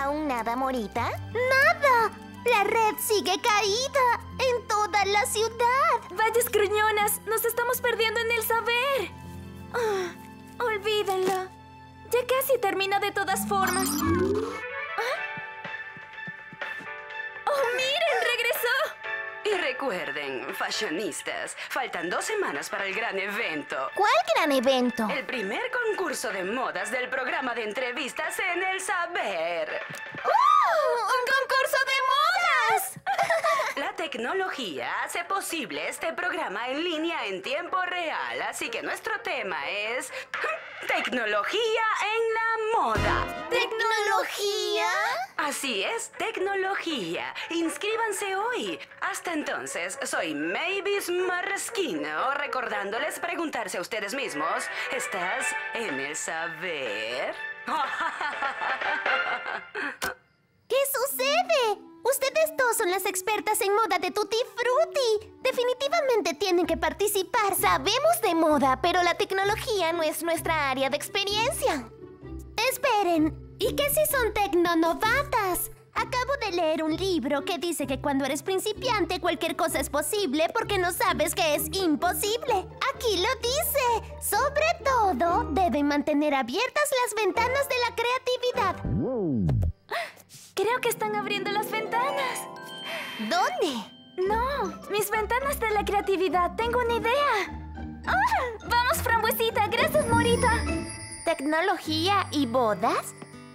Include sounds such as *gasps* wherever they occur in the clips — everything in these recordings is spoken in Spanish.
¿Aún nada, Morita? ¡Nada! La red sigue caída en toda la ciudad. Vayas gruñonas, nos estamos perdiendo en el saber. Ah, olvídenlo. Ya casi termina de todas formas. Recuerden, fashionistas, faltan dos semanas para el gran evento. ¿Cuál gran evento? El primer concurso de modas del programa de entrevistas en el saber. ¡Oh! ¡Un concurso de modas! *laughs* La tecnología hace posible este programa en línea en tiempo real, así que nuestro tema es tecnología en la moda. ¿Tecnología? Así es, tecnología. Inscríbanse hoy. Hasta entonces, soy Mavis Marresquino, recordándoles preguntarse a ustedes mismos, ¿estás en el saber? *laughs* ¿Qué sucede? Ustedes dos son las expertas en moda de Tutti Frutti. Definitivamente tienen que participar. Sabemos de moda, pero la tecnología no es nuestra área de experiencia. Esperen, ¿y qué si son tecnonovatas? Acabo de leer un libro que dice que cuando eres principiante cualquier cosa es posible porque no sabes que es imposible. Aquí lo dice. Sobre todo, deben mantener abiertas las ventanas de la creatividad. Creo que están abriendo las ventanas. ¿Dónde? No, mis ventanas de la creatividad. Tengo una idea. ¡Ah! ¡Vamos, frambuesita! ¡Gracias, Morita! ¿Tecnología y bodas?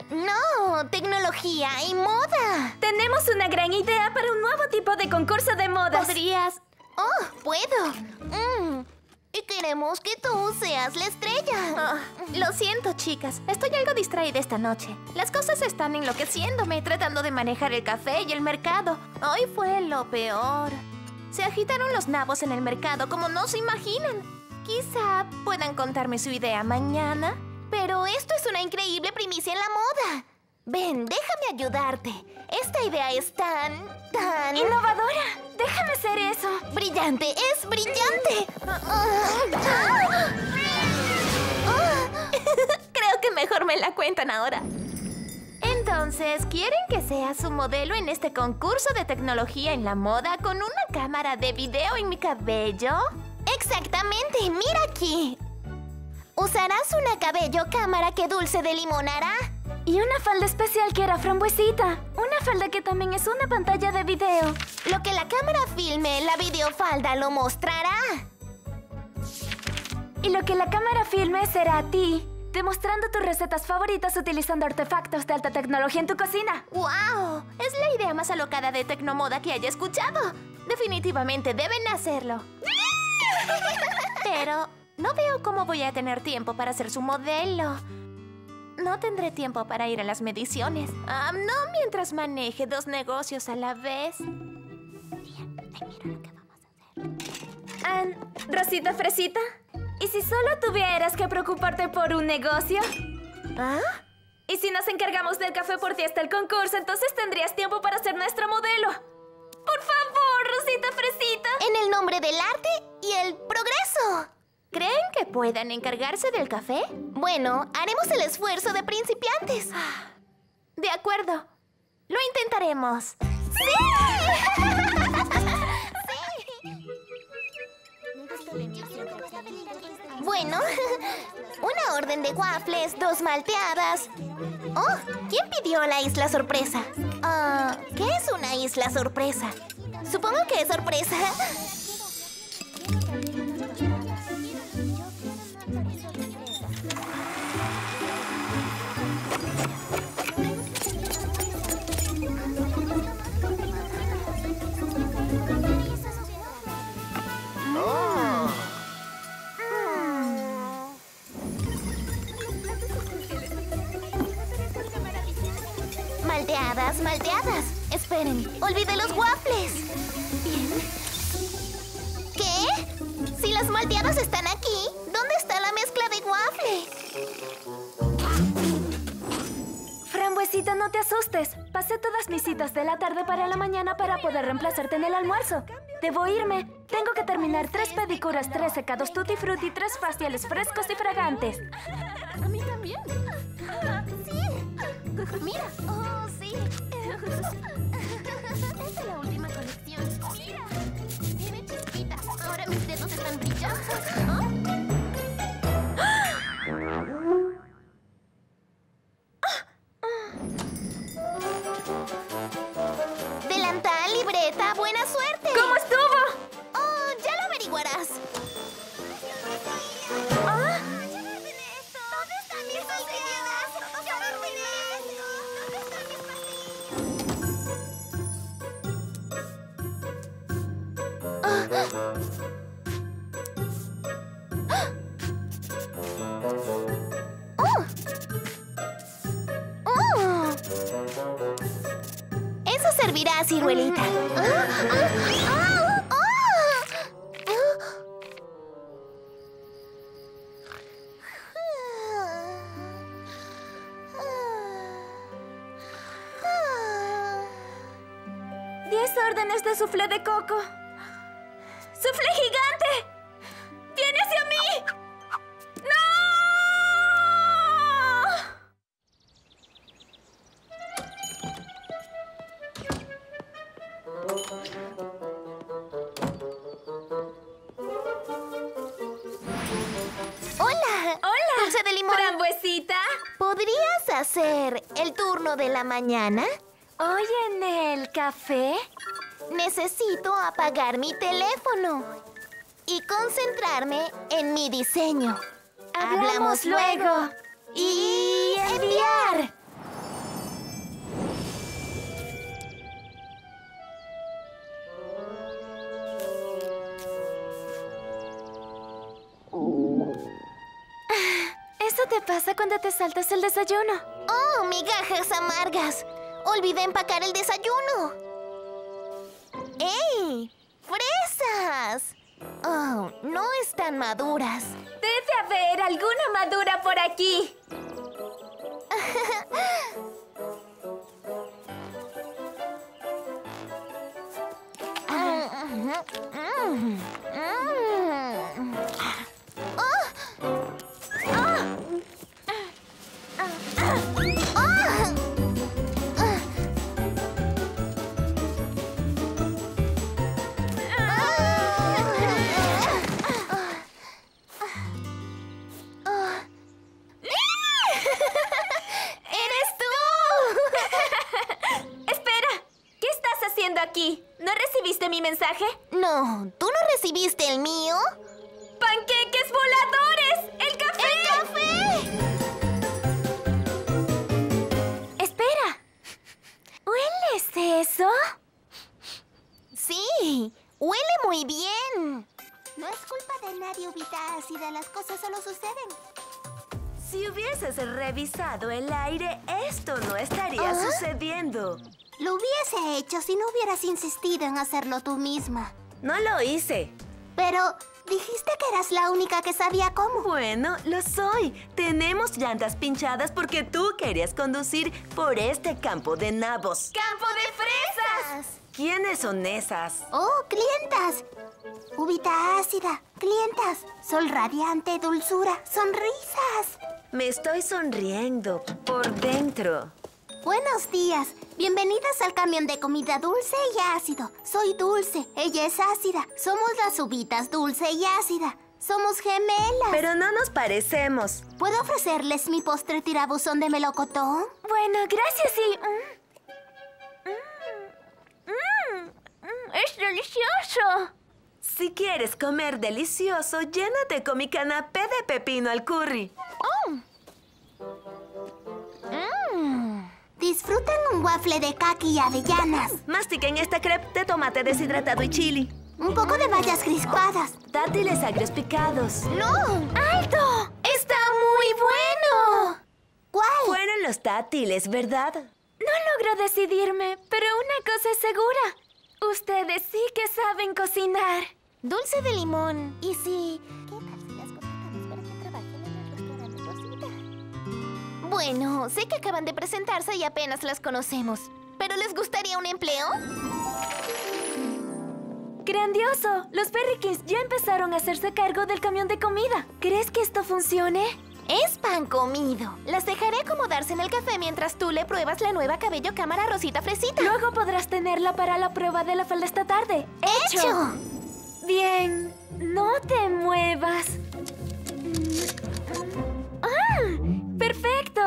No, tecnología y moda. Tenemos una gran idea para un nuevo tipo de concurso de modas. ¿Podrías? Oh, puedo. Mm, Y queremos que tú seas la estrella. Ah, lo siento, chicas. Estoy algo distraída esta noche. Las cosas están enloqueciéndome tratando de manejar el café y el mercado. Hoy fue lo peor. Se agitaron los nabos en el mercado como no se imaginan. Quizá puedan contarme su idea mañana. Pero esto es una increíble primicia en la moda. Ven, déjame ayudarte. Esta idea es tan, tan... ¡Innovadora! ¡Déjame hacer eso! ¡Brillante! ¡Es brillante! *laughs* Creo que mejor me la cuentan ahora. Entonces, ¿quieren que sea su modelo en este concurso de tecnología en la moda con una cámara de video en mi cabello? Exactamente, mira aquí. Usarás una cabello cámara que Dulce de Limón hará. Y una falda especial que era frambuesita. Una falda que también es una pantalla de video. Lo que la cámara filme, la videofalda lo mostrará. Y lo que la cámara filme será a ti, demostrando tus recetas favoritas utilizando artefactos de alta tecnología en tu cocina. ¡Wow! Es la idea más alocada de tecnomoda que haya escuchado. Definitivamente deben hacerlo. *laughs* Pero no veo cómo voy a tener tiempo para ser su modelo. No tendré tiempo para ir a las mediciones. Ah, no mientras maneje dos negocios a la vez. Bien, te miro lo que vamos a hacer. Rosita Fresita, ¿y si solo tuvieras que preocuparte por un negocio? ¿Ah? ¿Y si nos encargamos del café por ti hasta el concurso, entonces tendrías tiempo para ser nuestro modelo? ¡Por favor, Rosita Fresita! En el nombre del arte y el progreso. ¿Creen que puedan encargarse del café? Bueno, haremos el esfuerzo de principiantes. De acuerdo. Lo intentaremos. *laughs* Bueno, *laughs* una orden de waffles, dos malteadas. Oh, ¿quién pidió la isla sorpresa? Ah, ¿qué es una isla sorpresa? Supongo que es sorpresa. *laughs* Malteadas, malteadas. Esperen, olvidé los waffles. Bien. ¿Qué? Si las malteadas están aquí, ¿dónde está la mezcla de waffles? Frambuesita, no te asustes. Pasé todas mis citas de la tarde para la mañana para poder reemplazarte en el almuerzo. Debo irme. Tengo que terminar tres pedicuras, tres secados tutti frutti, tres faciales frescos y fragantes. A mí también. Sí. ¡Mira! ¡Oh, sí! Esta es la última colección. ¡Mira! Tiene chispitas. Ahora mis dedos están brillantes. ¿Oh? ¡Soufflé gigante! ¡Viene hacia mí! ¡No! Hola. ¡Hola! Dulce de limón. ¿Frambuesita? ¿Podrías hacer el turno de la mañana? ¿Hoy en el café? Necesito apagar mi teléfono y concentrarme en mi diseño. Hablamos luego. Y enviar. Eso te pasa cuando te saltas el desayuno. Oh, migajas amargas. Olvidé empacar el desayuno. ¡Ey! ¡Fresas! Oh, no están maduras. Debe haber alguna madura por aquí. *laughs* Mm. No, ¿tú no recibiste el mío? ¡Panqueques voladores! ¡El café! ¡El café! Espera. ¿Hueles eso? Sí, huele muy bien. No es culpa de nadie, Ubita ácida. Las cosas solo suceden. Si hubieses revisado el aire, esto no estaría ¿Ah? sucediendo. Lo hubiese hecho si no hubieras insistido en hacerlo tú misma. No lo hice. Pero dijiste que eras la única que sabía cómo. Bueno, lo soy. Tenemos llantas pinchadas porque tú querías conducir por este campo de nabos. ¡Campo de fresas! ¿Quiénes son esas? Oh, clientas. Ubita ácida, clientas. Sol radiante, dulzura, sonrisas. Me estoy sonriendo por dentro. Buenos días. Bienvenidas al camión de comida dulce y ácido. Soy dulce, ella es ácida. Somos las ubitas dulce y ácida. Somos gemelas. Pero no nos parecemos. ¿Puedo ofrecerles mi postre tirabuzón de melocotón? Bueno, gracias y... mm, mm, mm, mm, ¡Es delicioso! Si quieres comer delicioso, llénate con mi canapé de pepino al curry. Mmm. Disfruten un waffle de kaki y avellanas. Mastiquen este crepe de tomate deshidratado y chili. Un poco de bayas crispadas. Dátiles agrios picados. ¡No! ¡Alto! ¡Está muy bueno! ¿Cuál? Fueron los dátiles, ¿verdad? No logro decidirme, pero una cosa es segura. Ustedes sí que saben cocinar. Dulce de limón. ¿Y tal si Bueno, sé que acaban de presentarse y apenas las conocemos. ¿Pero les gustaría un empleo? ¡Grandioso! Los Berrykins ya empezaron a hacerse cargo del camión de comida. ¿Crees que esto funcione? Es pan comido. Las dejaré acomodarse en el café mientras tú le pruebas la nueva cabello cámara Rosita Fresita. Luego podrás tenerla para la prueba de la falda esta tarde. ¡Hecho! Bien, no te muevas. ¡Ah! ¡Perfecto!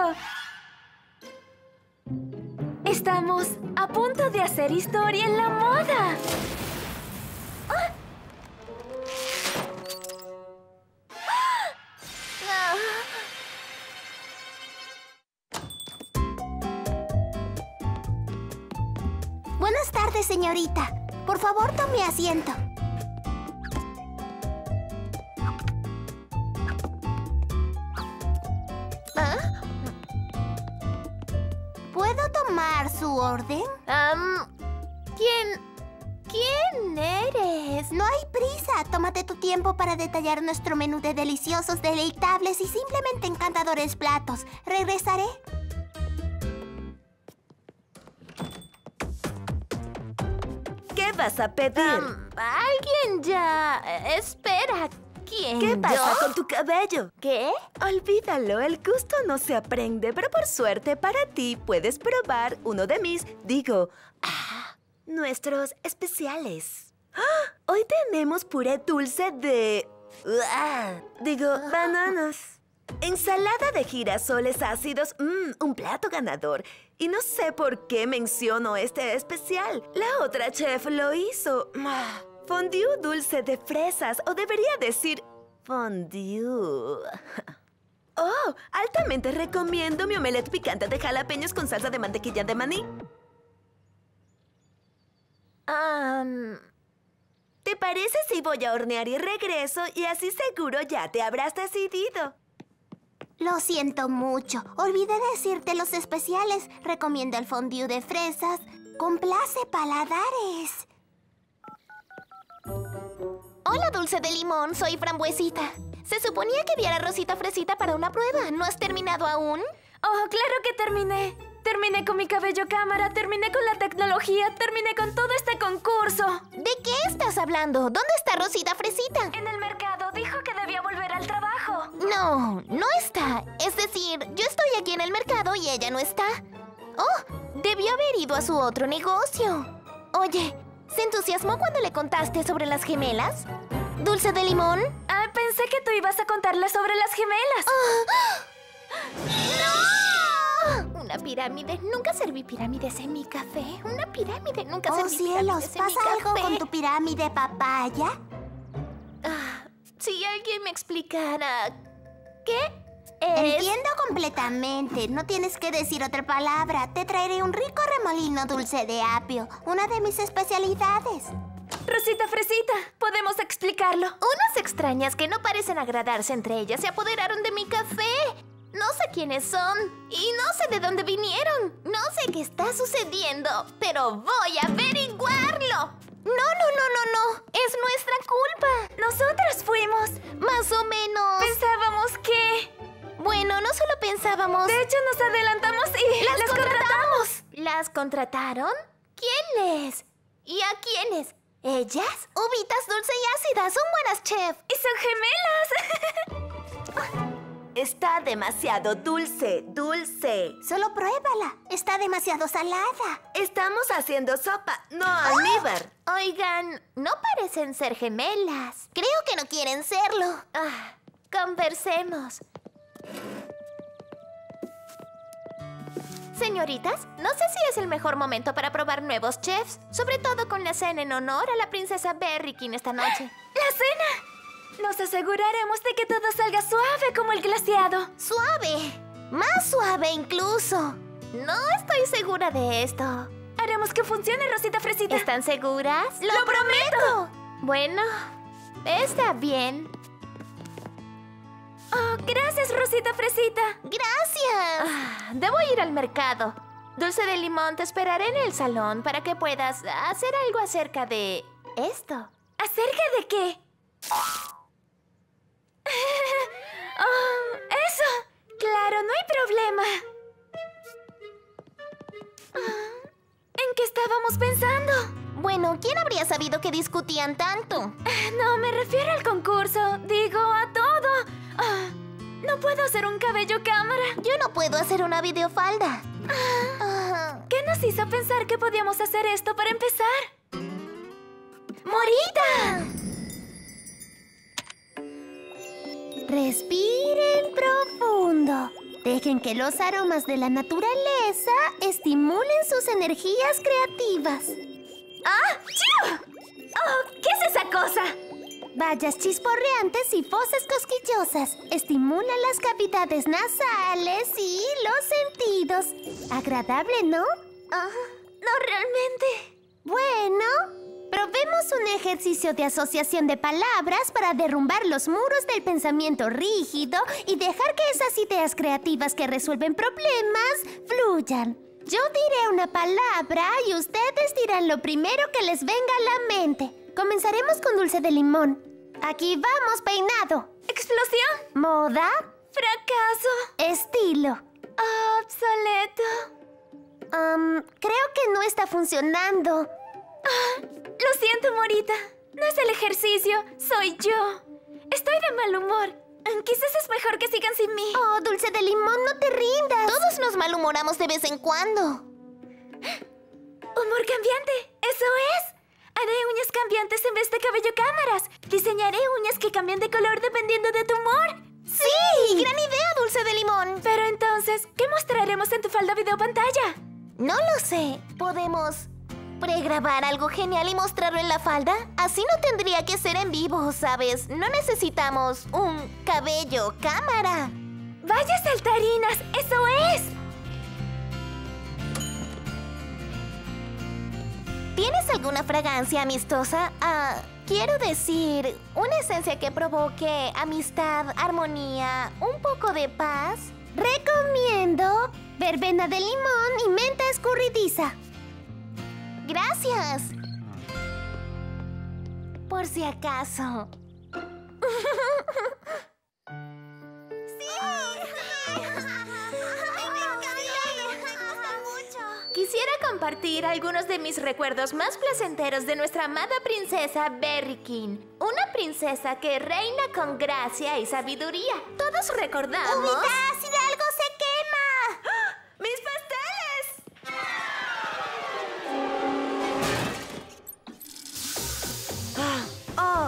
Estamos a punto de hacer historia en la moda. Buenas tardes, señorita. Por favor, tome asiento. Su orden? Am, ¿Quién... ¿Quién eres? No hay prisa. Tómate tu tiempo para detallar nuestro menú de deliciosos, deleitables y simplemente encantadores platos. Regresaré. ¿Qué vas a pedir? Alguien ya... eh, Espera, ¿Qué pasa ¿Yo? con tu cabello? ¿Qué? Olvídalo, el gusto no se aprende, pero por suerte para ti puedes probar uno de mis, digo, ah, nuestros especiales. ¡Ah! Hoy tenemos puré dulce de... ah, digo, bananas. Ensalada de girasoles ácidos, mmm, un plato ganador. Y no sé por qué menciono este especial. La otra chef lo hizo. Ah, Fondue dulce de fresas, o debería decir fondue. *laughs* Oh, altamente recomiendo mi omelette picante de jalapeños con salsa de mantequilla de maní. Am, ¿Te parece si voy a hornear y regreso y así seguro ya te habrás decidido? Lo siento mucho. Olvidé decirte los especiales. Recomiendo el fondue de fresas. Complace paladares. Hola, dulce de limón. Soy Frambuesita. Se suponía que viera Rosita Fresita para una prueba. ¿No has terminado aún? Oh, claro que terminé. Terminé con mi cabello cámara, terminé con la tecnología, terminé con todo este concurso. ¿De qué estás hablando? ¿Dónde está Rosita Fresita? En el mercado dijo que debía volver al trabajo. No, no está. Es decir, yo estoy aquí en el mercado y ella no está. Oh, debió haber ido a su otro negocio. Oye, ¿se entusiasmó cuando le contaste sobre las gemelas? ¿Dulce de limón? Ah, pensé que tú ibas a contarle sobre las gemelas. *gasps* ¡No! Una pirámide. Nunca serví pirámides en mi café. Una pirámide. Nunca Oh serví cielos, pirámides en mi ¿pasa algo café. con tu pirámide papaya? Ah, si alguien me explicara... ¿Qué es? Entiendo completamente. No tienes que decir otra palabra. Te traeré un rico remolino dulce de apio, una de mis especialidades. Rosita Fresita, podemos explicarlo. Unas extrañas que no parecen agradarse entre ellas se apoderaron de mi café. No sé quiénes son y no sé de dónde vinieron. No sé qué está sucediendo, pero voy a averiguarlo. No, no, no, no, no. Es nuestra culpa. Nosotras fuimos. Más o menos. Pensábamos que... Bueno, no solo pensábamos. De hecho, nos adelantamos y ¡Las las contratamos! ¿Las contrataron? ¿Quiénes? ¿Y a quiénes? ¿Ellas? Uvitas dulce y ácida. Son buenas, chef. Y son gemelas. *laughs* Está demasiado dulce, dulce. Solo pruébala. Está demasiado salada. Estamos haciendo sopa, no almíbar. Oigan, no parecen ser gemelas. Creo que no quieren serlo. Ah, conversemos. Señoritas, no sé si es el mejor momento para probar nuevos chefs, sobre todo con la cena en honor a la princesa Berrykin esta noche. *gasps* ¡La cena! Nos aseguraremos de que todo salga suave como el glaciado. ¡Suave! Más suave incluso. No estoy segura de esto. Haremos que funcione, Rosita Fresita. ¿Están seguras? ¡Lo prometo! Bueno, está bien. Oh, gracias, Rosita Fresita. ¡Gracias! Ah, debo ir al mercado. Dulce de limón, te esperaré en el salón para que puedas hacer algo acerca de esto. ¿Acerca de qué? *laughs* oh, eso. Claro, no hay problema. Ah, ¿En qué estábamos pensando? Bueno, ¿quién habría sabido que discutían tanto? Ah, No, me refiero al concurso. Digo, a todo. Ah, no puedo hacer un cabello cámara. Yo no puedo hacer una videofalda. Ah, ¿Qué nos hizo pensar que podíamos hacer esto para empezar? ¡Morita! Respiren profundo. Dejen que los aromas de la naturaleza estimulen sus energías creativas. ¡Ah! ¡Chiu! ¡Oh! ¿Qué es esa cosa? Vallas chisporreantes y fosas cosquillosas estimulan las cavidades nasales y los sentidos. Agradable, ¿no? Ah, No realmente. Bueno, probemos un ejercicio de asociación de palabras para derrumbar los muros del pensamiento rígido y dejar que esas ideas creativas que resuelven problemas fluyan. Yo diré una palabra y ustedes dirán lo primero que les venga a la mente. Comenzaremos con dulce de limón. Aquí vamos, peinado. ¿Explosión? Moda, ¿Fracaso? estilo. ¿Obsoleto? Am, creo que no está funcionando. Lo siento, Morita. No es el ejercicio, soy yo. Estoy de mal humor. Quizás es mejor que sigan sin mí. Oh, dulce de limón, no te rindas. Todos nos malhumoramos de vez en cuando. Humor cambiante, eso es. Haré uñas cambiantes en vez de cabello cámaras. Diseñaré uñas que cambian de color dependiendo de tu humor. Sí, gran idea, dulce de limón. Pero entonces, ¿qué mostraremos en tu falda video pantalla? No lo sé. ¿Podemos pregrabar algo genial y mostrarlo en la falda? Así no tendría que ser en vivo, ¿sabes? No necesitamos un cabello cámara. ¡Vaya saltarinas! ¡Eso es! ¿Tienes alguna fragancia amistosa? Ah, quiero decir, una esencia que provoque amistad, armonía, un poco de paz. Recomiendo verbena de limón y menta escurridiza. Gracias. Por si acaso. *laughs* Quisiera compartir algunos de mis recuerdos más placenteros de nuestra amada princesa Berrykin. Una princesa que reina con gracia y sabiduría. Todos recordamos... ¡Ubita, de algo se quema! *gasps* ¡Mis pasteles!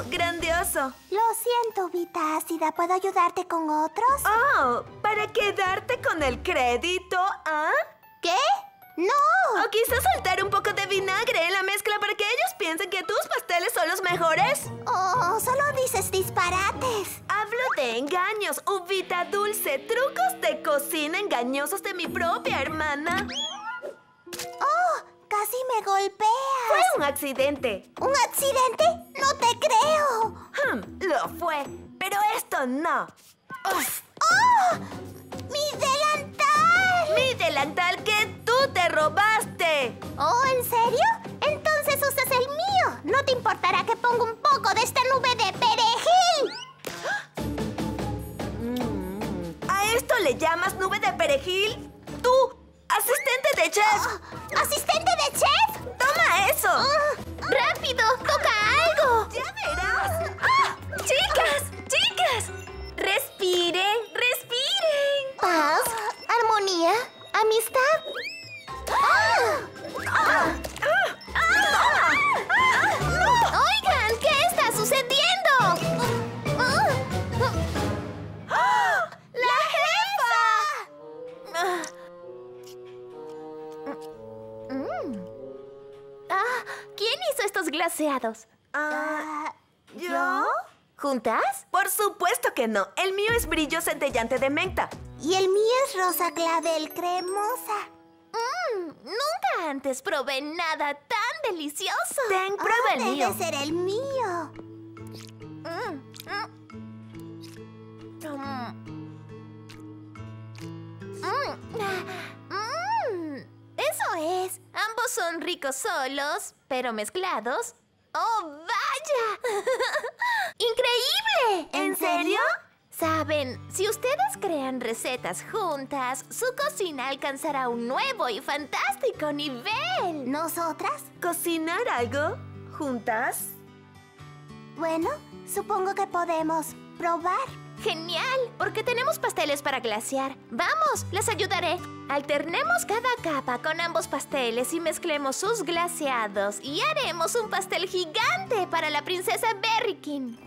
¡Oh, grandioso! Lo siento, Vita Ácida. ¿Puedo ayudarte con otros? ¡Oh! ¿Para quedarte con el crédito, ah? ¿Qué? ¡No! ¿O quizás soltar un poco de vinagre en la mezcla para que ellos piensen que tus pasteles son los mejores? Oh, solo dices disparates. Hablo de engaños, uvita dulce, trucos de cocina engañosos de mi propia hermana. Oh, casi me golpeas. Fue un accidente. ¿Un accidente? No te creo. Hmm, lo fue, pero esto no. Uf, ¡Oh! ¡Mi delantal! ¡Mi delantal que tú te robaste! ¿Oh, en serio? Entonces usas el mío. ¿No te importará que ponga un poco de esta nube de perejil? ¿A esto le llamas nube de perejil? ¡Tú, asistente de chef! Oh, *gasps* ¿Asistente de chef? ¡Toma eso! *gasps* ¡Rápido! ¡Toca algo! ¡Ya verás! ¡Ah! ¡Chicas! ¡Chicas! ¡Respiren! ¡Respiren! Paz, armonía, amistad. Hizo estos glaseados? Ah, ¿Yo? ¿Juntas? Por supuesto que no. El mío es brillo centellante de menta. Y el mío es rosa clavel cremosa. Mm, nunca antes probé nada tan delicioso. Ten, prueba el Ah, mío. Debe ser el mío. Mm, mm. Mm, mm, Eso es. Ambos son ricos solos, pero mezclados. ¡Oh, vaya! *laughs* ¡Increíble! ¿En serio? Saben, si ustedes crean recetas juntas, su cocina alcanzará un nuevo y fantástico nivel. ¿Nosotras? ¿Cocinar algo? ¿Juntas? Bueno, supongo que podemos probar. Genial, porque tenemos pasteles para glasear. Vamos, les ayudaré. Alternemos cada capa con ambos pasteles y mezclemos sus glaseados y haremos un pastel gigante para la princesa Berrykin.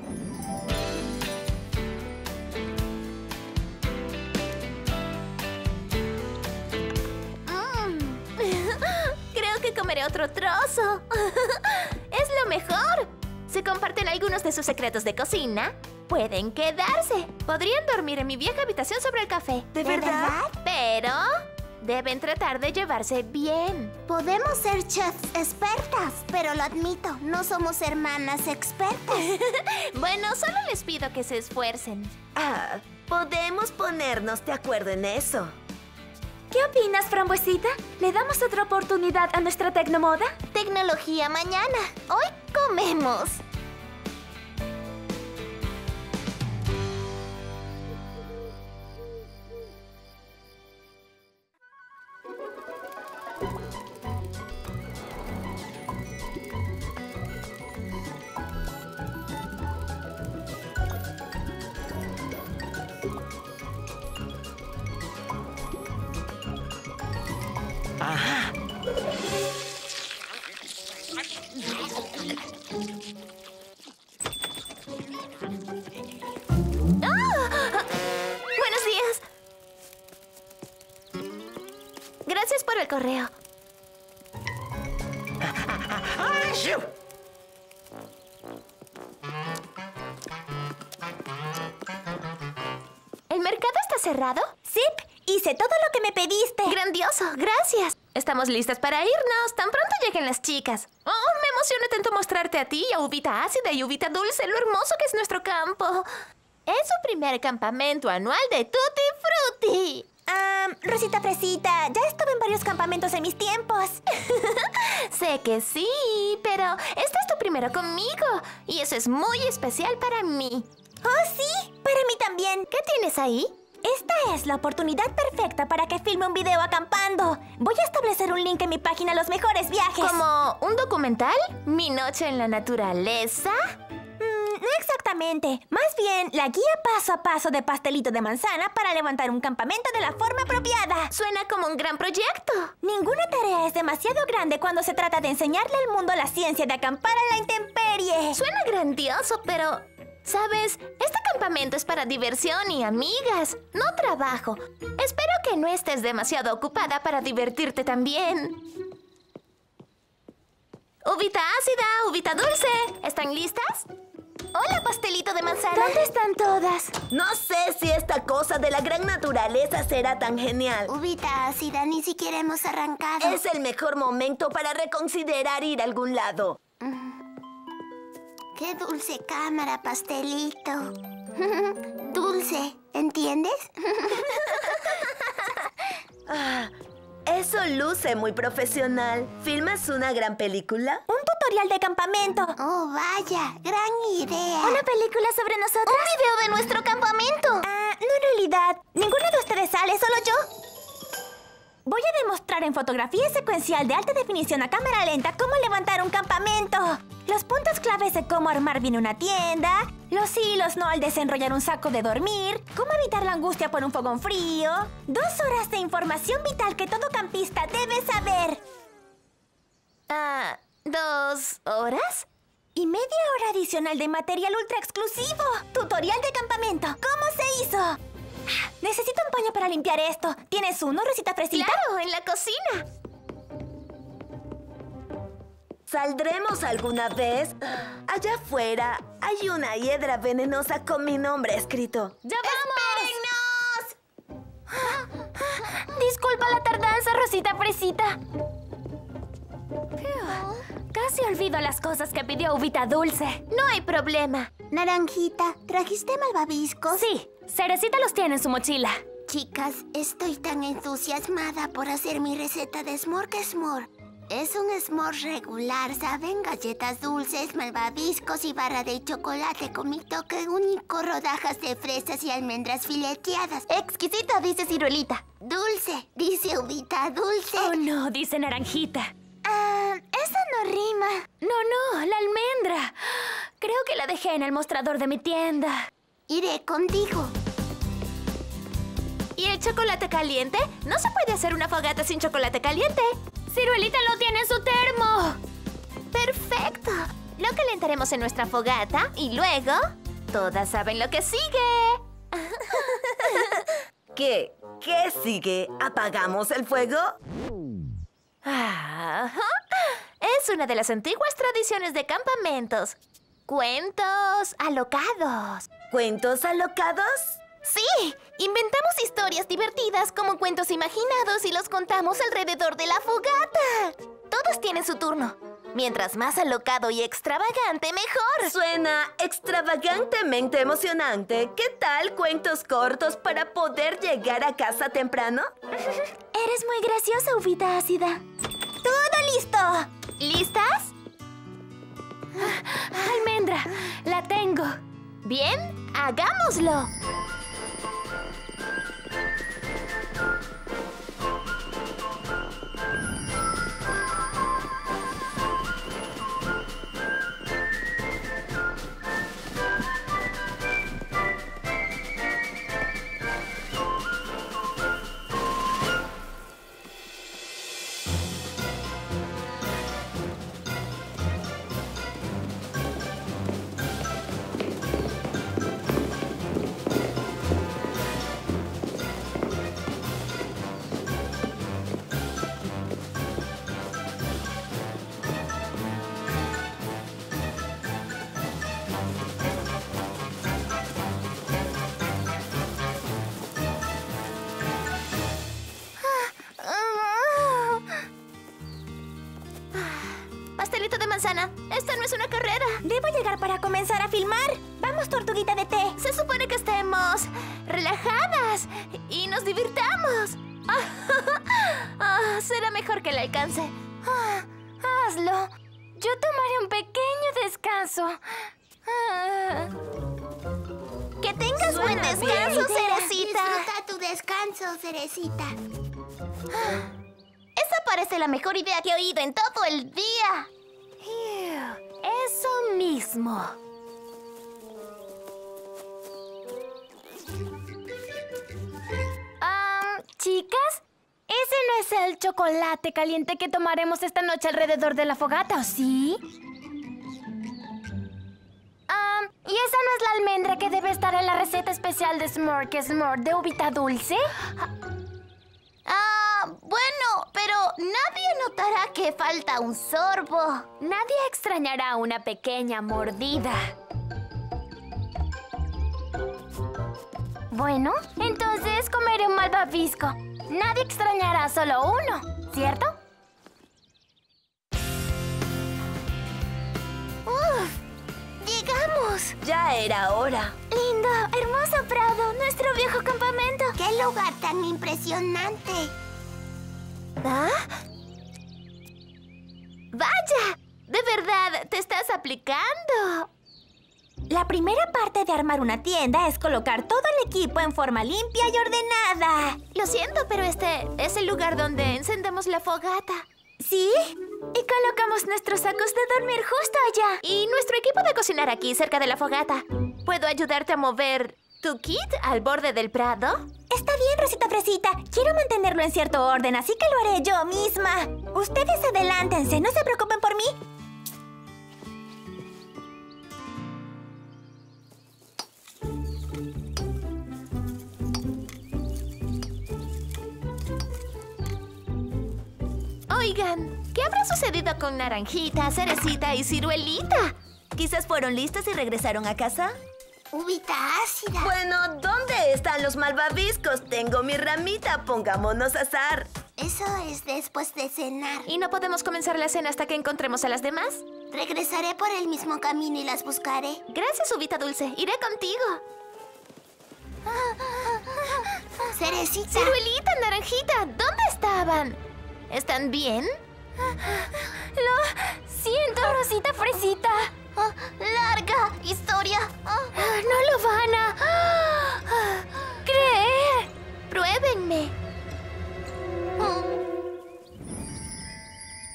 Mm. *laughs* Creo que comeré otro trozo. *laughs* es lo mejor. Si comparten algunos de sus secretos de cocina, pueden quedarse. Podrían dormir en mi vieja habitación sobre el café. ¿De verdad? Pero Deben tratar de llevarse bien. Podemos ser chefs expertas, pero lo admito, no somos hermanas expertas. *laughs* Bueno, solo les pido que se esfuercen. Ah, podemos ponernos de acuerdo en eso. ¿Qué opinas, Frambuesita? ¿Le damos otra oportunidad a nuestra tecnomoda? Tecnología mañana. Hoy comemos. Buenos pediste. Grandioso, gracias. Estamos listas para irnos. Tan pronto lleguen las chicas. Oh, me emociona tanto mostrarte a ti y a Uvita ácida y Uvita dulce lo hermoso que es nuestro campo. Es su primer campamento anual de Tutti Frutti. Ah, Rosita Fresita, ya estuve en varios campamentos en mis tiempos. *laughs* Sé que sí, pero este es tu primero conmigo y eso es muy especial para mí. Oh, sí, para mí también. ¿Qué tienes ahí? Esta es la oportunidad perfecta para que filme un video acampando. Voy a establecer un link en mi página Los Mejores Viajes. ¿Como un documental? ¿Mi noche en la naturaleza? Mm, no exactamente. Más bien, la guía paso a paso de pastelito de manzana para levantar un campamento de la forma apropiada. Suena como un gran proyecto. Ninguna tarea es demasiado grande cuando se trata de enseñarle al mundo la ciencia de acampar a la intemperie. Suena grandioso, pero... ¿Sabes? Este campamento es para diversión y amigas, no trabajo. Espero que no estés demasiado ocupada para divertirte también. Uvita ácida, uvita dulce. ¿Están listas? Hola, pastelito de manzana. ¿Dónde están todas? No sé si esta cosa de la gran naturaleza será tan genial. Ubita ácida, ni siquiera hemos arrancado. Es el mejor momento para reconsiderar ir a algún lado. Qué dulce cámara, pastelito. *laughs* dulce, ¿entiendes? *laughs* Eso luce muy profesional. ¿Filmas una gran película? Un tutorial de campamento. Oh, vaya, gran idea. ¿Una película sobre nosotros? ¡Un video de nuestro campamento! Ah, no en realidad. Ninguno de ustedes sale, solo yo. Voy a demostrar en fotografía secuencial de alta definición a cámara lenta cómo levantar un campamento. Los puntos claves de cómo armar bien una tienda, los hilos no al desenrollar un saco de dormir, cómo evitar la angustia por un fogón frío. Dos horas de información vital que todo campista debe saber. Ah, ¿dos horas? Y media hora adicional de material ultra exclusivo. Tutorial de campamento. ¿Cómo se hizo? Necesito un paño para limpiar esto. ¿Tienes uno, Rosita Fresita? Claro, en la cocina. ¿Saldremos alguna vez? Allá afuera hay una hiedra venenosa con mi nombre escrito. ¡Ya vamos! Disculpa la tardanza, Rosita Fresita. Casi olvido las cosas que pidió Uvita Dulce. No hay problema. Naranjita, ¿trajiste malvaviscos? Sí, Cerecita los tiene en su mochila. Chicas, estoy tan entusiasmada por hacer mi receta de Smork S'more. Es un s'more regular, ¿saben? Galletas dulces, malvaviscos y barra de chocolate con mi toque único, rodajas de fresas y almendras fileteadas. Exquisito, dice Ciruelita. Dulce, dice Ubita, dulce. Oh, no, dice Naranjita. Ah, esa no rima. No, no, la almendra. Creo que la dejé en el mostrador de mi tienda. Iré contigo. ¿Y el chocolate caliente? No se puede hacer una fogata sin chocolate caliente. Ciruelita lo tiene en su termo. Perfecto. Lo calentaremos en nuestra fogata y luego... Todas saben lo que sigue. *laughs* ¿Qué? ¿Qué sigue? ¿Apagamos el fuego? Es una de las antiguas tradiciones de campamentos. Cuentos alocados. ¿Cuentos alocados? Sí, inventamos historias divertidas como cuentos imaginados y los contamos alrededor de la fogata. Todos tienen su turno. Mientras más alocado y extravagante, mejor. Suena extravagantemente emocionante. ¿Qué tal cuentos cortos para poder llegar a casa temprano? *laughs* Eres muy graciosa, uvita ácida. ¡Todo listo! ¿Listas? Almendra, la tengo. Bien, hagámoslo. Ah, hazlo. Yo tomaré un pequeño descanso. Ah. Que tengas buen descanso, bien. Cerecita. Disfruta tu descanso, Cerecita. Esa parece la mejor idea que he oído en todo el día. Eso mismo. Ah, chicas, ese no es el chocolate caliente que tomaremos esta noche alrededor de la fogata, ¿o sí? Ah, ¿y esa no es la almendra que debe estar en la receta especial de es S'more de uvita dulce? Ah, bueno, pero nadie notará que falta un sorbo. Nadie extrañará una pequeña mordida. Bueno, entonces comeré un malvavisco. Nadie extrañará solo uno, ¿cierto? ¡Uf! ¡Llegamos! Ya era hora. Lindo, hermoso Prado, nuestro viejo campamento. ¡Qué lugar tan impresionante! ¿Ah? ¡Vaya! De verdad, te estás aplicando. La primera parte de armar una tienda es colocar todo el equipo en forma limpia y ordenada. Lo siento, pero este es el lugar donde encendemos la fogata. ¿Sí? Y colocamos nuestros sacos de dormir justo allá. Y nuestro equipo de cocinar aquí, cerca de la fogata. ¿Puedo ayudarte a mover tu kit al borde del prado? Está bien, Rosita Fresita. Quiero mantenerlo en cierto orden, así que lo haré yo misma. Ustedes adelántense, no se preocupen por mí. Oigan, ¿qué habrá sucedido con Naranjita, Cerecita y Ciruelita? Quizás fueron listos y regresaron a casa. Uvita ácida. Bueno, ¿dónde están los malvaviscos? Tengo mi ramita. Pongámonos a azar. Eso es después de cenar. ¿Y no podemos comenzar la cena hasta que encontremos a las demás? Regresaré por el mismo camino y las buscaré. Gracias, Ubita Dulce. Iré contigo. Cerecita. Ciruelita, Naranjita, ¿dónde estaban? ¿Están bien? Lo siento, Rosita Fresita. Ah, larga historia. Ah, No lo van a creer. pruébenme.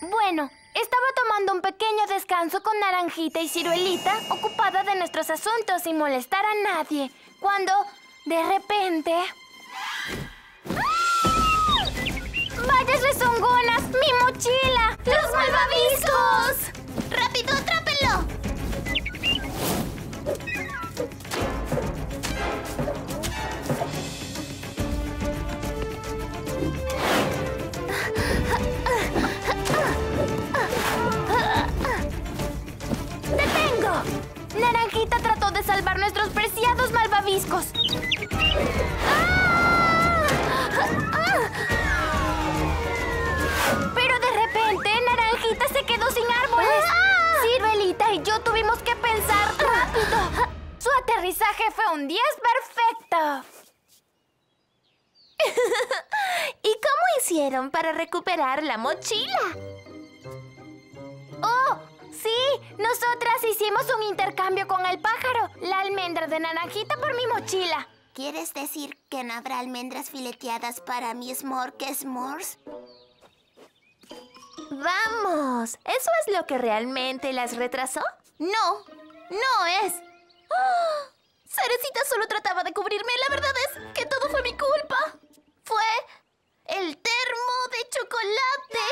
Bueno, estaba tomando un pequeño descanso con Naranjita y Ciruelita, ocupada de nuestros asuntos sin molestar a nadie, cuando, de repente... ¡Vayas rezongonas! ¡Mi mochila! ¡Los malvaviscos! ¡Rápido, atrápenlo! ¡Detengo! Naranjita trató de salvar nuestros preciados malvaviscos. Pero de Naranjita se quedó sin árboles. Ciruelita y yo tuvimos que pensar rápido. Su aterrizaje fue un 10 perfecto. *laughs* ¿Y cómo hicieron para recuperar la mochila? ¡Oh! Sí, nosotras hicimos un intercambio con el pájaro. La almendra de naranjita por mi mochila. ¿Quieres decir que no habrá almendras fileteadas para mi s'more que s'mores? Vamos, ¿eso es lo que realmente las retrasó? No, no es. ¡Ah! Cerecita solo trataba de cubrirme. La verdad es que todo fue mi culpa. Fue el termo de chocolate.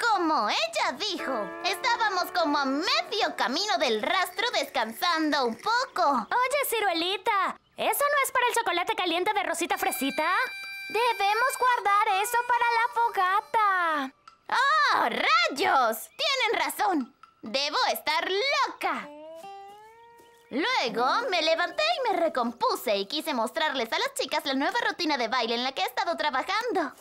Como ella dijo, estábamos como a medio camino del rastro descansando un poco. Oye, Ciruelita, ¿eso no es para el chocolate caliente de Rosita Fresita? Debemos guardar eso para la fogata. ¡Oh, rayos! Tienen razón. Debo estar loca. Luego me levanté y me recompuse y quise mostrarles a las chicas la nueva rutina de baile en la que he estado trabajando.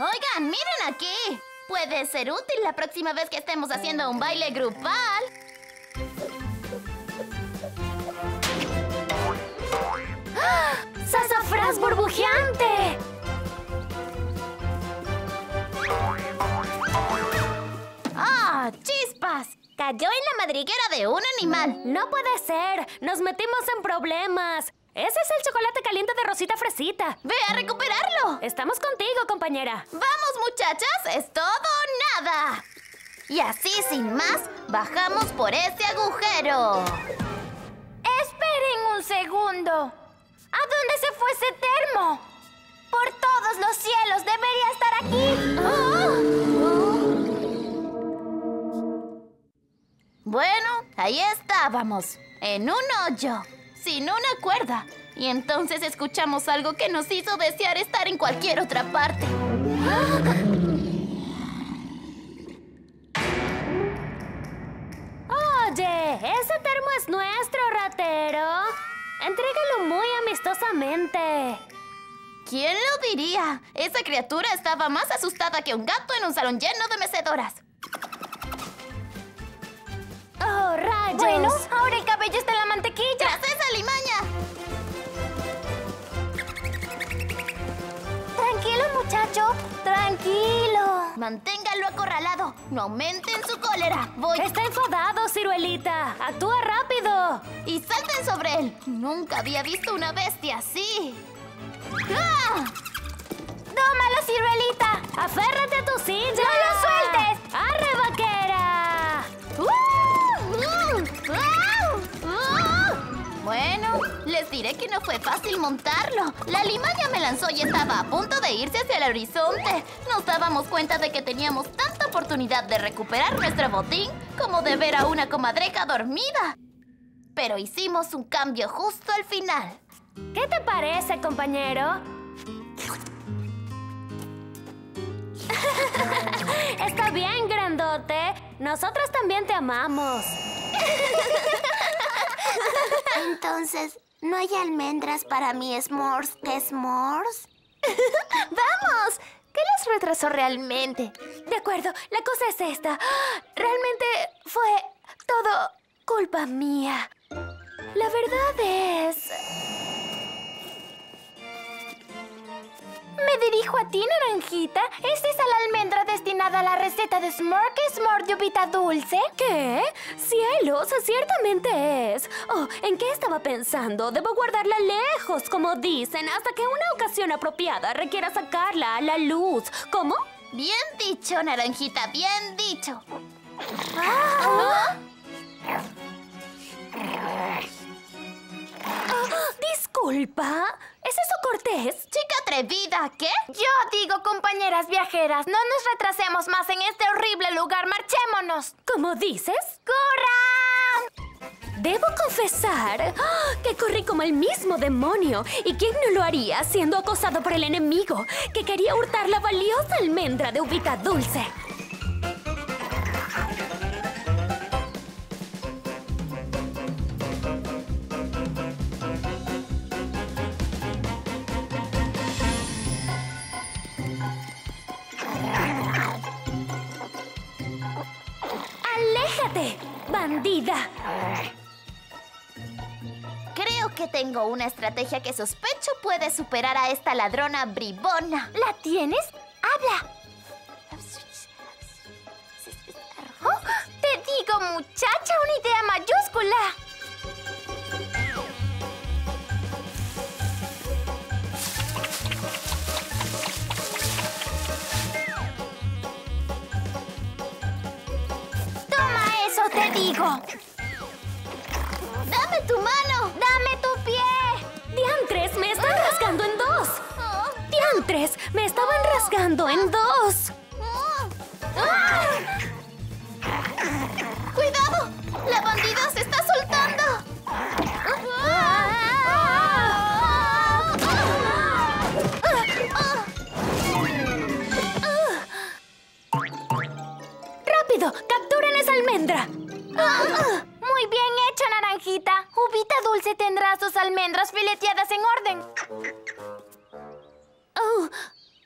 Oigan, miren aquí. Puede ser útil la próxima vez que estemos haciendo un baile grupal. ¡Sasafrás burbujeante! ¡Ah, chispas! Cayó en la madriguera de un animal. No puede ser. Nos metimos en problemas. Ese es el chocolate caliente de Rosita Fresita. ¡Ve a recuperarlo! Estamos contigo, compañera. ¡Vamos, muchachas! ¡Es todo o nada! Y así, sin más, bajamos por ese agujero. ¡Esperen un segundo! ¿A dónde se fue ese termo? ¡Por todos los cielos! ¡Debería estar aquí! Bueno, ahí estábamos, en un hoyo, sin una cuerda. Y entonces escuchamos algo que nos hizo desear estar en cualquier otra parte. Oye, ese termo es nuestro, ratero. Entrégalo muy amistosamente. ¿Quién lo diría? Esa criatura estaba más asustada que un gato en un salón lleno de mecedoras. ¡Oh, rayos! Bueno, ahora el cabello está en la mantequilla. ¡Tras esa Tranquilo, muchacho. Tranquilo. Manténgalo acorralado. No aumenten su cólera. Voy. Está enfadado, ciruelita. Actúa rápido. Y salten sobre él. Nunca había visto una bestia así. ¡Ah! ¡Tómalo, ciruelita! ¡Aférrate a tu silla! ¡No lo sueltes! ¡Arre, vaquera! ¡Uh! Bueno, les diré que no fue fácil montarlo. La limaña me lanzó y estaba a punto de irse hacia el horizonte. Nos dábamos cuenta de que teníamos tanta oportunidad de recuperar nuestro botín como de ver a una comadreja dormida. Pero hicimos un cambio justo al final. ¿Qué te parece, compañero? *laughs* Está bien, grandote. Nosotros también te amamos. *laughs* Entonces, ¿no hay almendras para mi s'mores que s'mores? *laughs* ¡Vamos! ¿Qué les retrasó realmente? De acuerdo, la cosa es esta. *gasps* Realmente fue todo culpa mía. La verdad es... Me dirijo a ti, Naranjita. ¿Es esa la almendra destinada a la receta de Smork Smork de uvita dulce? ¿Qué? ¡Cielos! ¡Ciertamente es! Oh, ¿en qué estaba pensando? Debo guardarla lejos, como dicen, hasta que una ocasión apropiada requiera sacarla a la luz. ¿Cómo? Bien dicho, Naranjita, bien dicho. Ah. Disculpa, ¿es eso cortés? Chica atrevida, ¿qué? Yo digo, compañeras viajeras, no nos retrasemos más en este horrible lugar, marchémonos. ¿Cómo dices? ¡Corran! Debo confesar ¡ah! que corrí como el mismo demonio. ¿Y quién no lo haría siendo acosado por el enemigo que quería hurtar la valiosa almendra de uvita dulce? Bandida! Creo que tengo una estrategia que sospecho puede superar a esta ladrona bribona. ¿La tienes? ¡Habla! ¡Oh! Te digo, muchacha, una idea mayúscula. Eso, te digo! ¡Dame tu mano! ¡Dame tu pie! ¡Diantres, me están rasgando en dos! ¡Diantres, me estaban rasgando en dos! ¡Cuidado! ¡La bandida se está soltando! ¡Rápido! ¡Capturen esa almendra! *gasps* Muy bien hecho, naranjita. Ubita Dulce tendrá sus almendras fileteadas en orden. ¡Oh!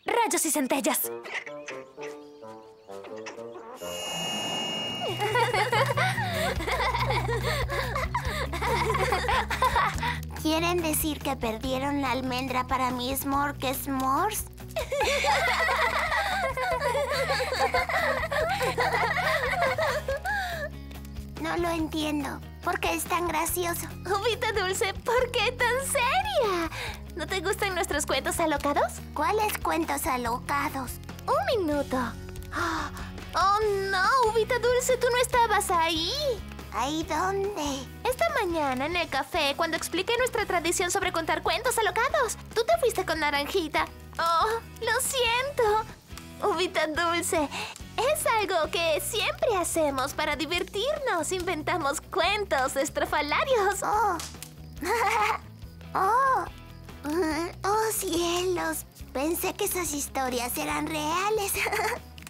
¡Rayos y centellas! ¿Quieren decir que perdieron la almendra para mi S'more que S'mores? *laughs* No lo entiendo. ¿Por qué es tan gracioso? Ubita Dulce, ¿por qué tan seria? ¿No te gustan nuestros cuentos alocados? ¿Cuáles cuentos alocados? Un minuto. Oh, no, Ubita Dulce, tú no estabas ahí. ¿Ahí dónde? Esta mañana en el café, cuando expliqué nuestra tradición sobre contar cuentos alocados, tú te fuiste con Naranjita. Oh, lo siento. Ubita Dulce, es algo que siempre hacemos para divertirnos. Inventamos cuentos estrafalarios. Oh. *laughs* oh. Mm, Oh, cielos. Pensé que esas historias eran reales. *laughs*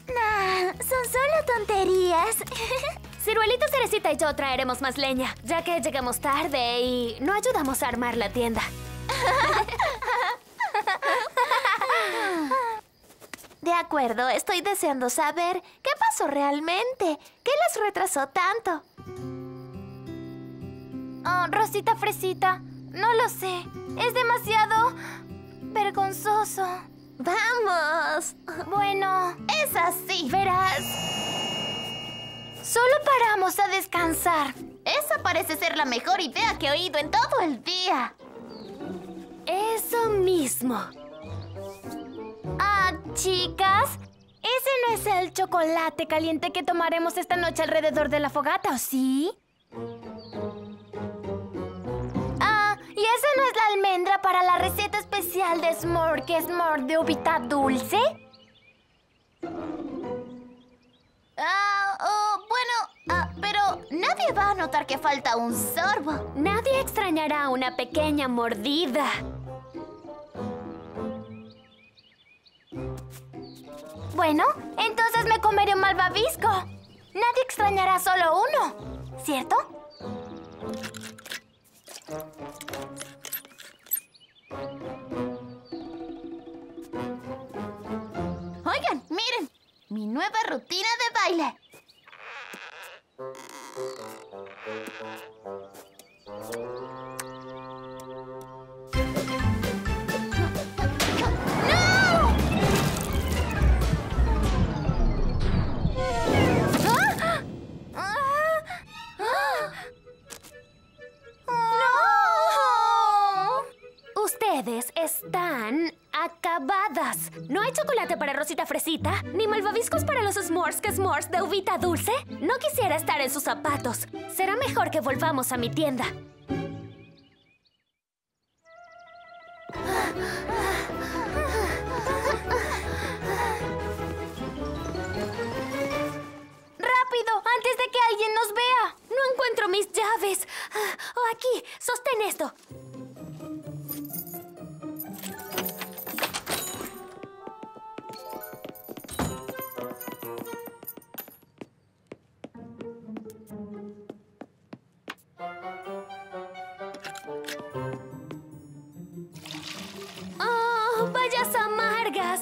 Nah, son solo tonterías. *laughs* Ciruelito, Cerecita y yo traeremos más leña, ya que llegamos tarde y no ayudamos a armar la tienda. De acuerdo, estoy deseando saber qué pasó realmente. ¿Qué les retrasó tanto? Oh, Rosita Fresita, no lo sé. Es demasiado vergonzoso. ¡Vamos! Bueno, Es así. verás. Solo paramos a descansar. Esa parece ser la mejor idea que he oído en todo el día. Eso mismo. Ah, chicas, ese no es el chocolate caliente que tomaremos esta noche alrededor de la fogata, ¿o sí? Ah, ¿y esa no es la almendra para la receta especial de S'more, que de uvita dulce? Ah, oh, bueno, ah, pero nadie va a notar que falta un sorbo. Nadie extrañará una pequeña mordida. Bueno, entonces me comeré un malvavisco. Nadie extrañará solo uno, ¿cierto? Oigan, miren, mi nueva rutina de baile. ¿No hay chocolate para Rosita Fresita? ¿Ni malvaviscos para los s'mores que s'mores de uvita dulce? No quisiera estar en sus zapatos. Será mejor que volvamos a mi tienda. ¡Rápido! ¡Antes de que alguien nos vea! No encuentro mis llaves. Ah, Oh, aquí. Sostén esto.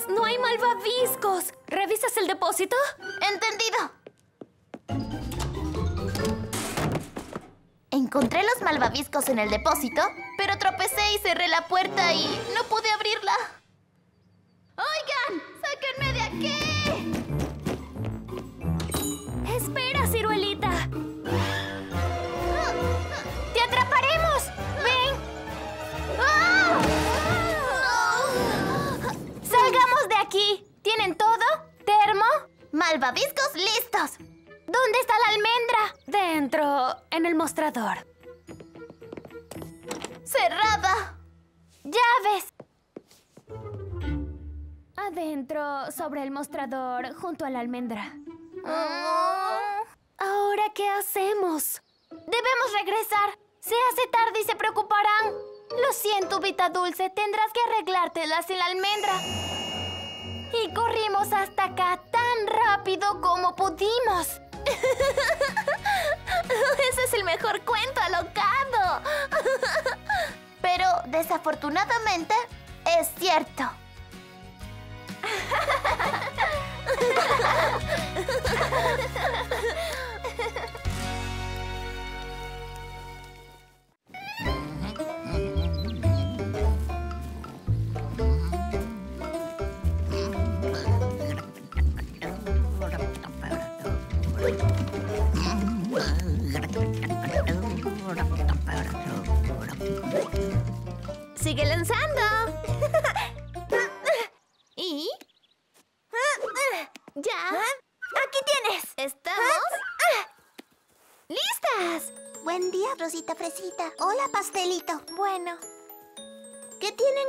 ¡No hay malvaviscos! ¿Revisas el depósito? ¡Entendido! Encontré los malvaviscos en el depósito, pero tropecé y cerré la puerta y no pude abrirla. ¡Oigan! ¡Sáquenme de aquí! Aquí! ¿Tienen todo? ¿Termo? ¡Malvaviscos listos! ¿Dónde está la almendra? Dentro, en el mostrador. ¡Cerrada! ¡Llaves! Adentro, sobre el mostrador, junto a la almendra. ¿Ahora qué hacemos? Debemos regresar. Se hace tarde y se preocuparán. Lo siento, Vita Dulce. Tendrás que arreglártela sin la almendra. Y corrimos hasta acá tan rápido como pudimos. *laughs* Ese es el mejor cuento alocado. *laughs* Pero desafortunadamente es cierto. *laughs*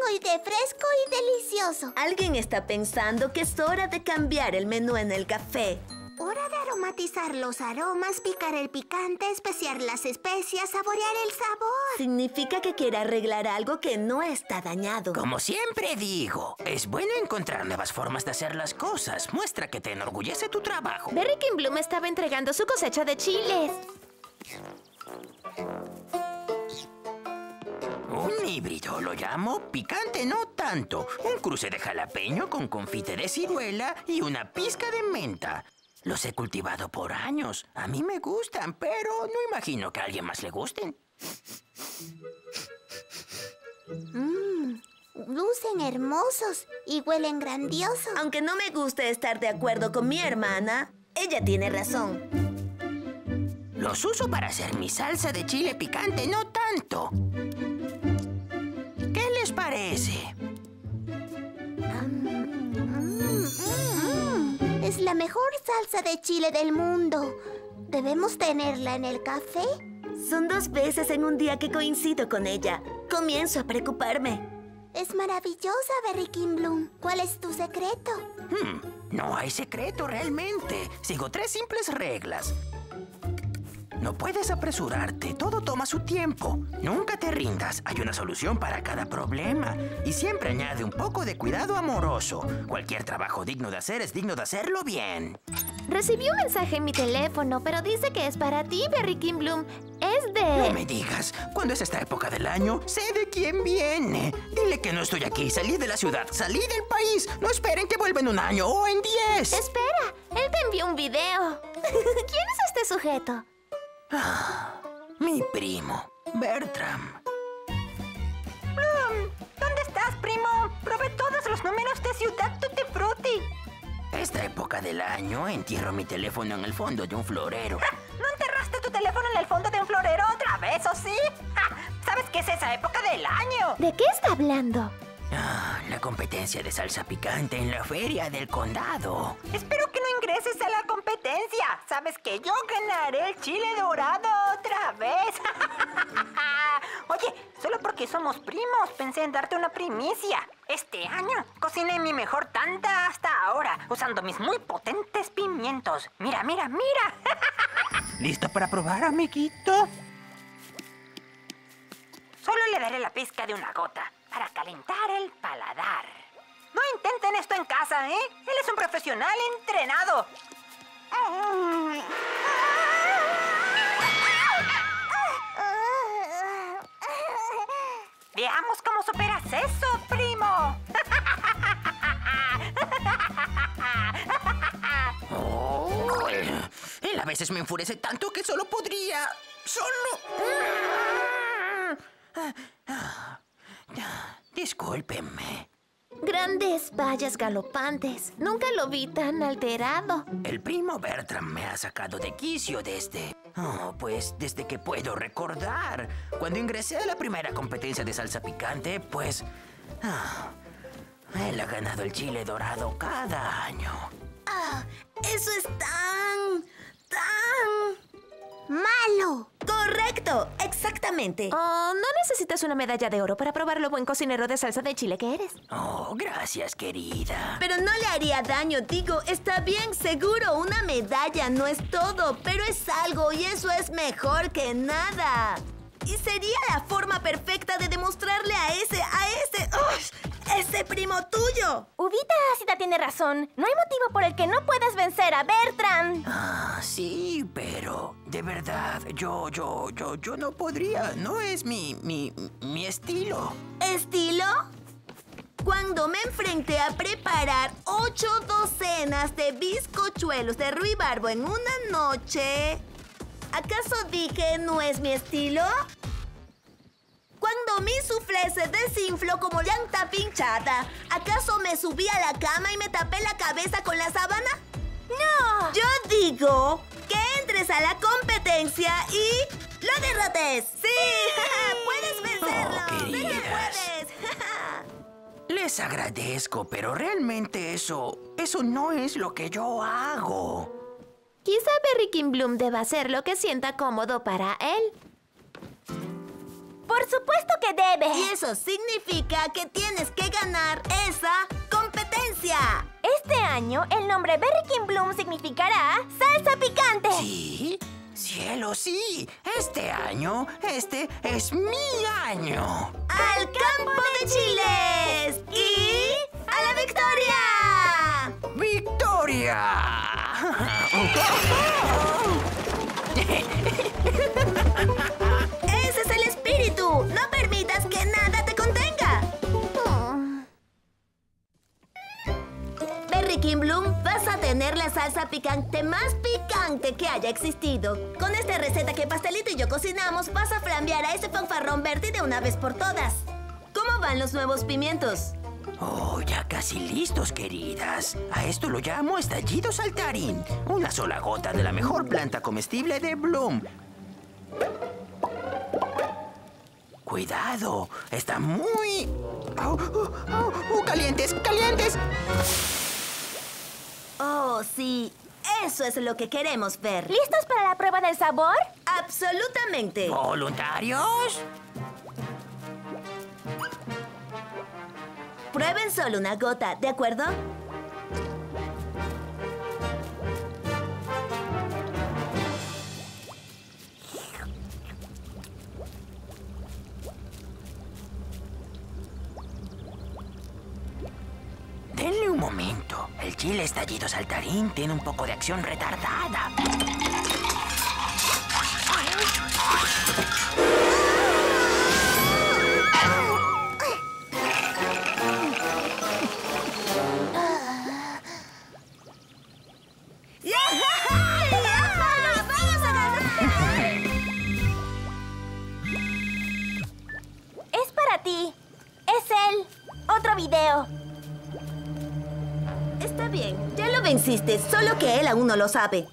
¿Qué tienen hoy de fresco y delicioso? Alguien está pensando que es hora de cambiar el menú en el café. Hora de aromatizar los aromas, picar el picante, especiar las especias, saborear el sabor. Significa que quiere arreglar algo que no está dañado. Como siempre digo, es bueno encontrar nuevas formas de hacer las cosas. Muestra que te enorgullece tu trabajo. Berry King Bloom estaba entregando su cosecha de chiles. Un híbrido, lo llamo picante no tanto. Un cruce de jalapeño con confite de ciruela y una pizca de menta. Los he cultivado por años. A mí me gustan, pero no imagino que a alguien más le gusten. Mmm, lucen hermosos y huelen grandioso. Aunque no me guste estar de acuerdo con mi hermana, ella tiene razón. Los uso para hacer mi salsa de chile picante, no tanto. Mm, es la mejor salsa de chile del mundo. ¿Debemos tenerla en el café? Son dos veces en un día que coincido con ella. Comienzo a preocuparme. Es maravillosa, Berry King Bloom. ¿Cuál es tu secreto? Hmm, no hay secreto realmente. Sigo tres simples reglas. No puedes apresurarte, todo toma su tiempo. Nunca te rindas, hay una solución para cada problema. Y siempre añade un poco de cuidado amoroso. Cualquier trabajo digno de hacer es digno de hacerlo bien. Recibí un mensaje en mi teléfono, pero dice que es para ti, Berry King Bloom. Es No de... me digas, cuando es esta época del año, sé de quién viene. Dile que no estoy aquí, salí de la ciudad, salí del país. No esperen que vuelva en un año o en diez. Espera, él te envió un video. *laughs* ¿Quién es este sujeto? Mi primo, Bertram. ¿Dónde estás, primo? Probé todos los números de Ciudad Tutti Frutti. Esta época del año entierro mi teléfono en el fondo de un florero. ¿No enterraste tu teléfono en el fondo de un florero otra vez, o sí? Ja, ¿Sabes qué es esa época del año? ¿De qué está hablando? Ah, la competencia de salsa picante en la feria del condado. Espero que no ingreses a la competencia. Sabes que yo ganaré el chile dorado otra vez. *laughs* Oye, solo porque somos primos pensé en darte una primicia. Este año cociné mi mejor tanta hasta ahora, usando mis muy potentes pimientos. Mira, mira, mira. *laughs* ¿Listo para probar, amiguito? Solo le daré la pizca de una gota para calentar el paladar. No intenten esto en casa, ¿eh? Él es un profesional entrenado. Veamos cómo superas eso, primo. El A veces me enfurece tanto que solo podría... Solo... Discúlpenme. Grandes vallas galopantes. Nunca lo vi tan alterado. El primo Bertram me ha sacado de quicio desde... Oh, pues desde que puedo recordar. Cuando ingresé a la primera competencia de salsa picante, pues... ah, él ha ganado el chile dorado cada año. Ah, eso es tan... tan... ¡Malo! Correcto, exactamente. Oh, no necesitas una medalla de oro para probar lo buen cocinero de salsa de chile que eres. Oh, gracias, querida. Pero no le haría daño, digo, está bien, seguro, una medalla no es todo, pero es algo y eso es mejor que nada. Y sería la forma perfecta de demostrarle a ese, a ese, ¡uy! ese primo tuyo. Ubita Ácida tiene razón. No hay motivo por el que no puedas vencer a Bertrand. Ah, sí, pero de verdad, yo, yo, yo, yo no podría. No es mi, mi, mi estilo. ¿Estilo? Cuando me enfrenté a preparar ocho docenas de bizcochuelos de ruibarbo en una noche, ¿acaso dije no es mi estilo? Cuando mi soufflé se desinfló como llanta pinchada, ¿acaso me subí a la cama y me tapé la cabeza con la sábana? ¡No! Yo digo que entres a la competencia y lo derrotes. ¡Sí! *laughs* ¡Puedes vencerlo! Oh, ¡Sé que queridas. puedes! *laughs* Les agradezco, pero realmente eso, eso no es lo que yo hago. Quizá Berry King Bloom deba hacer lo que sienta cómodo para él. Por supuesto que debe. Y eso significa que tienes que ganar esa competencia. Este año, el nombre Berry King Bloom significará salsa picante. ¿Sí? Cielo, sí. Este año, este es mi año. ¡Al campo de chiles! ¡Y a la victoria! ¡Victoria! ¡Ese es el espíritu! ¡No permitas que nada te contenga! Berry King Bloom, vas a tener la salsa picante más picante que haya existido. Con esta receta que Pastelito y yo cocinamos, vas a flambear a ese fanfarrón Bertie de una vez por todas. ¿Cómo van los nuevos pimientos? Oh, ya casi listos, queridas. A esto lo llamo estallido saltarín. Una sola gota de la mejor planta comestible de Bloom. Cuidado, está muy... ¡Oh, oh, oh, oh, calientes, calientes! Oh, sí. Eso es lo que queremos ver. ¿Listos para la prueba del sabor? Absolutamente. ¿Voluntarios? Prueben solo una gota, ¿de acuerdo? Denle un momento. El chile estallido saltarín tiene un poco de acción retardada. Venciste, solo que él aún no lo sabe.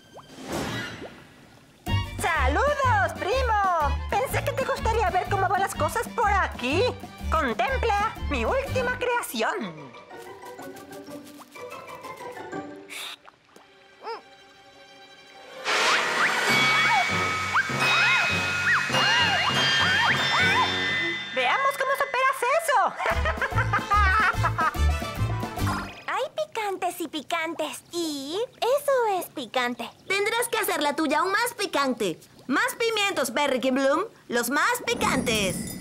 ¡Saludos, primo! Pensé que te gustaría ver cómo van las cosas por aquí. Contempla mi última creación. La tuya aún más picante. Más pimientos, Berry Bloom, los más picantes.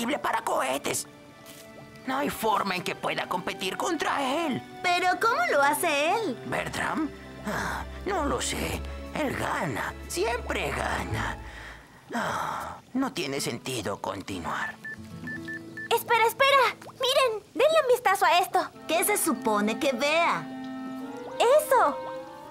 Combustible para cohetes. No hay forma en que pueda competir contra él. Pero ¿cómo lo hace él? ¿Bertram? Ah, no lo sé. Él gana. Siempre gana. Ah, no tiene sentido continuar. Espera, espera. Miren, denle un vistazo a esto. ¿Qué se supone que vea? ¡Eso!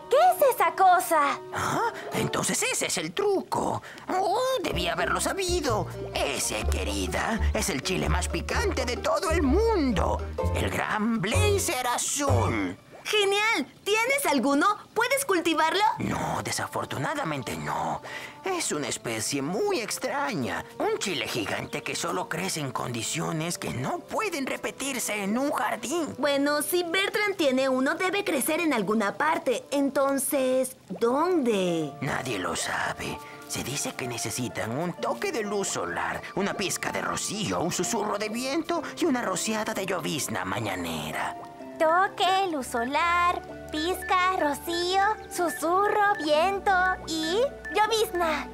¿Qué es esa cosa? Ah, entonces ese es el truco. Oh, debía haberlo sabido. Ese, querida, es el chile más picante de todo el mundo. El gran blazer azul. ¡Genial! ¿Tienes alguno? ¿Puedes cultivarlo? No, desafortunadamente no. Es una especie muy extraña. Un chile gigante que solo crece en condiciones que no pueden repetirse en un jardín. Bueno, si Bertrand tiene uno, debe crecer en alguna parte. Entonces, ¿dónde? Nadie lo sabe. Se dice que necesitan un toque de luz solar, una pizca de rocío, un susurro de viento y una rociada de llovizna mañanera. Toque, luz solar, pizca, rocío, susurro, viento y llovizna.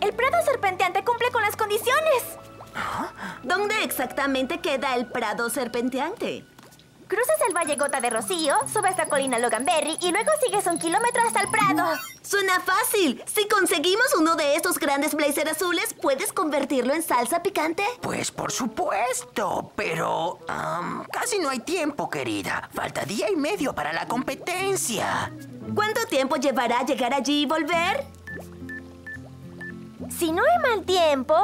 El prado serpenteante cumple con las condiciones. ¿Dónde exactamente queda el prado serpenteante? Cruzas el valle Gota de Rocío, subes la colina Loganberry y luego sigues un kilómetro hasta el prado. Suena fácil. Si conseguimos uno de estos grandes blazer azules, ¿puedes convertirlo en salsa picante? Pues por supuesto, pero casi no hay tiempo, querida. Falta día y medio para la competencia. ¿Cuánto tiempo llevará llegar allí y volver? Si no hay mal tiempo,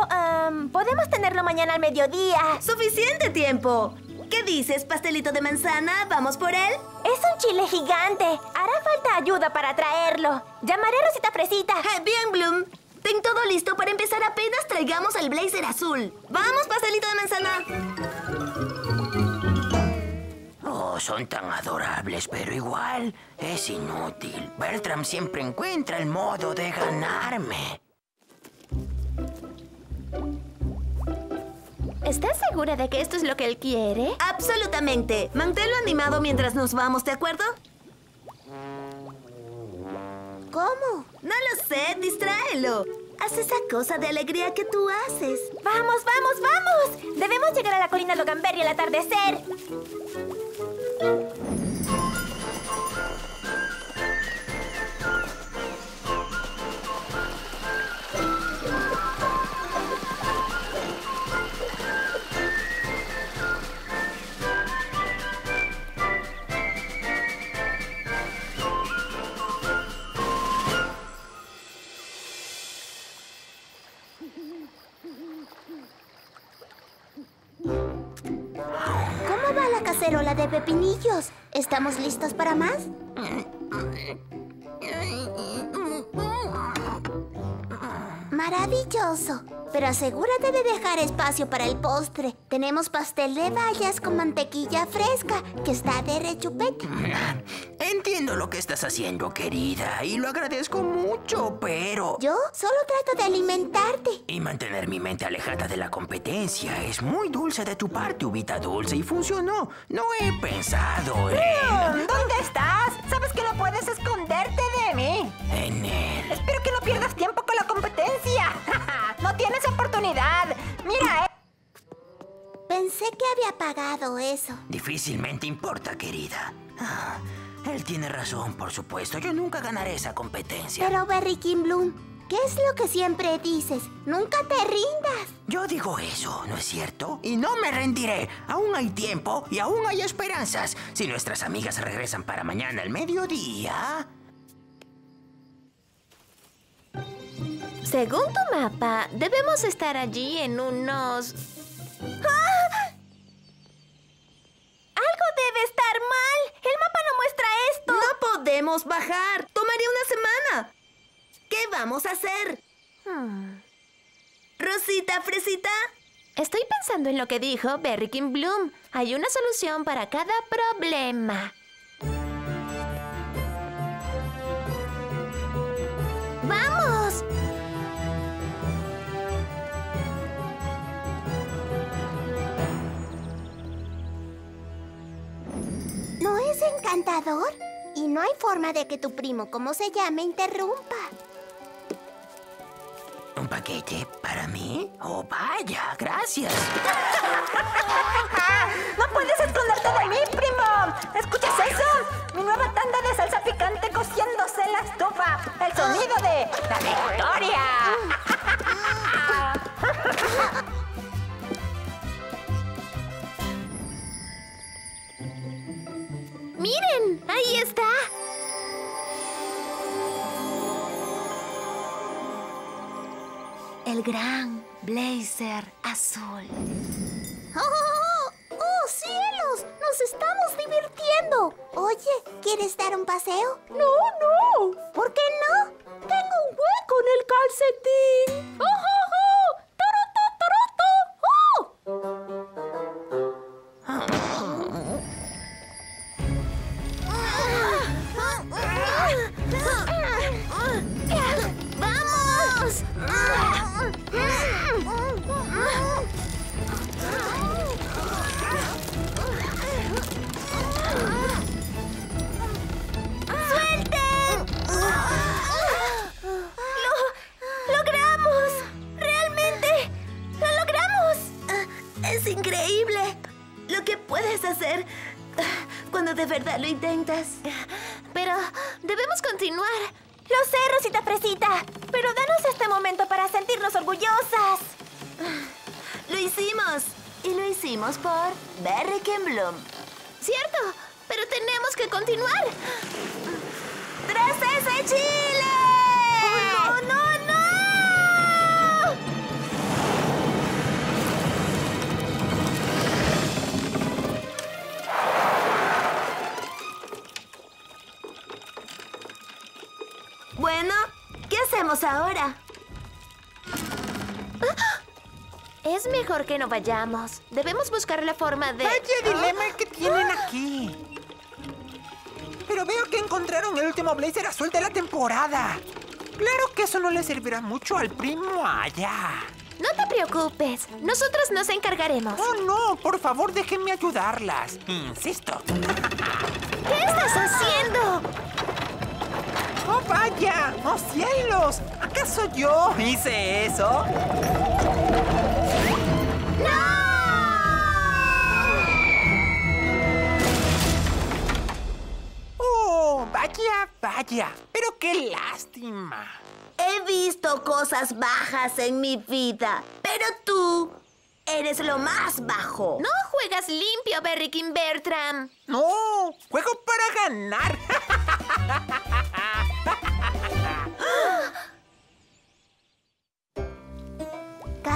podemos tenerlo mañana al mediodía. ¡Suficiente tiempo! ¿Qué dices, pastelito de manzana? ¿Vamos por él? Es un chile gigante. Hará falta ayuda para traerlo. Llamaré a Rosita Fresita. Eh, bien, Bloom. Ten todo listo para empezar apenas traigamos el blazer azul. ¡Vamos, pastelito de manzana! Oh, son tan adorables, pero igual es inútil. Bertram siempre encuentra el modo de ganarme. ¿Estás segura de que esto es lo que él quiere? Absolutamente. Manténlo animado mientras nos vamos, ¿de acuerdo? ¿Cómo? No lo sé, distráelo. Haz esa cosa de alegría que tú haces. ¡Vamos, vamos, vamos! Debemos llegar a la colina Loganberry al atardecer. Pepinillos? ¿Estamos listos para más? Maravilloso. Pero asegúrate de dejar espacio para el postre. Tenemos pastel de bayas con mantequilla fresca, que está de rechupete. *laughs* Entiendo lo que estás haciendo, querida, y lo agradezco mucho, pero... Yo solo trato de alimentarte. Y mantener mi mente alejada de la competencia es muy dulce de tu parte, Ubita Dulce, y funcionó. No he pensado en... ¿Dónde estás? Sabes que no puedes esconderte de mí. en él. Espero que no pierdas tiempo con competencia. *laughs* no tienes oportunidad. Mira, eh. Pensé que había pagado eso. Difícilmente importa, querida. Ah, él tiene razón, por supuesto. Yo nunca ganaré esa competencia. Pero Berry King Bloom, ¿qué es lo que siempre dices? Nunca te rindas. Yo digo eso, ¿no es cierto? Y no me rendiré. Aún hay tiempo y aún hay esperanzas. Si nuestras amigas regresan para mañana al mediodía... Según tu mapa, debemos estar allí en unos... ¡Ah! Algo debe estar mal. El mapa no muestra esto. No podemos bajar. Tomaría una semana. ¿Qué vamos a hacer? Hmm. Rosita, Fresita. Estoy pensando en lo que dijo Berry King Bloom. Hay una solución para cada problema. Encantador? Y no hay forma de que tu primo, como se llame, interrumpa. Umpa paquete para mí? Oh, vaya, gracias. *laughs* ¡No puedes esconderte de mí, primo! ¿Escuchas eso? Mi nueva tanda de salsa picante cociéndose en la estufa. El sonido de la victoria. *laughs* ¡Miren! ¡Ahí está! El gran blazer azul. ¡Oh, ¡Oh, cielos! ¡Nos estamos divirtiendo! Oye, ¿quieres dar un paseo? ¡No, no! ¿Por qué no? ¡Tengo un hueco en el calcetín! ¡Oh, oh, oh! ¡Toro, toro, toro! ¡Vamos! Puedes hacer cuando de verdad lo intentas. Pero debemos continuar. Lo sé, Rosita Fresita. Pero danos este momento para sentirnos orgullosas. Lo hicimos. Y lo hicimos por Berry Bloom. Cierto, pero tenemos que continuar. ¡Tras ese chile! ¡No, no, no! ¿Qué hacemos ahora? Es mejor que no vayamos. Debemos buscar la forma de... Vaya dilema que tienen aquí. Pero veo que encontraron el último blazer azul de la temporada. Claro que eso no le servirá mucho al primo allá. No te preocupes. Nosotros nos encargaremos. Oh, no, por favor, déjenme ayudarlas. Insisto. ¿Qué estás haciendo? ¡Oh, vaya! ¡Oh, cielos! ¿Acaso yo hice eso? ¡Oh, vaya, vaya! ¡Pero qué lástima! He visto cosas bajas en mi vida, pero tú eres lo más bajo. No juegas limpio, Berry King Bertram. ¡No! ¡Juego para ganar! *laughs*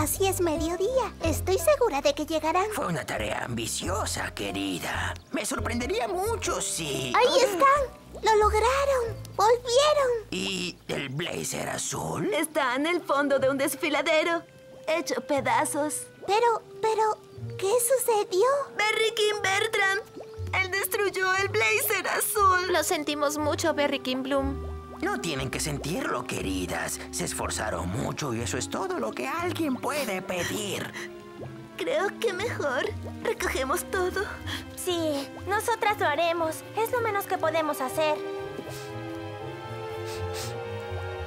Casi es mediodía. Estoy segura de que llegarán. Fue una tarea ambiciosa, querida. Me sorprendería mucho si... ¡Ahí están! ¡Lo lograron! ¡Volvieron! ¿Y el blazer azul? Está en el fondo de un desfiladero, hecho pedazos. Pero, pero, ¿qué sucedió? Berry King Bertram. Él destruyó el blazer azul. Lo sentimos mucho, Berry King Bloom. No tienen que sentirlo, queridas. Se esforzaron mucho y eso es todo lo que alguien puede pedir. Creo que mejor recogemos todo. Sí, nosotras lo haremos. Es lo menos que podemos hacer.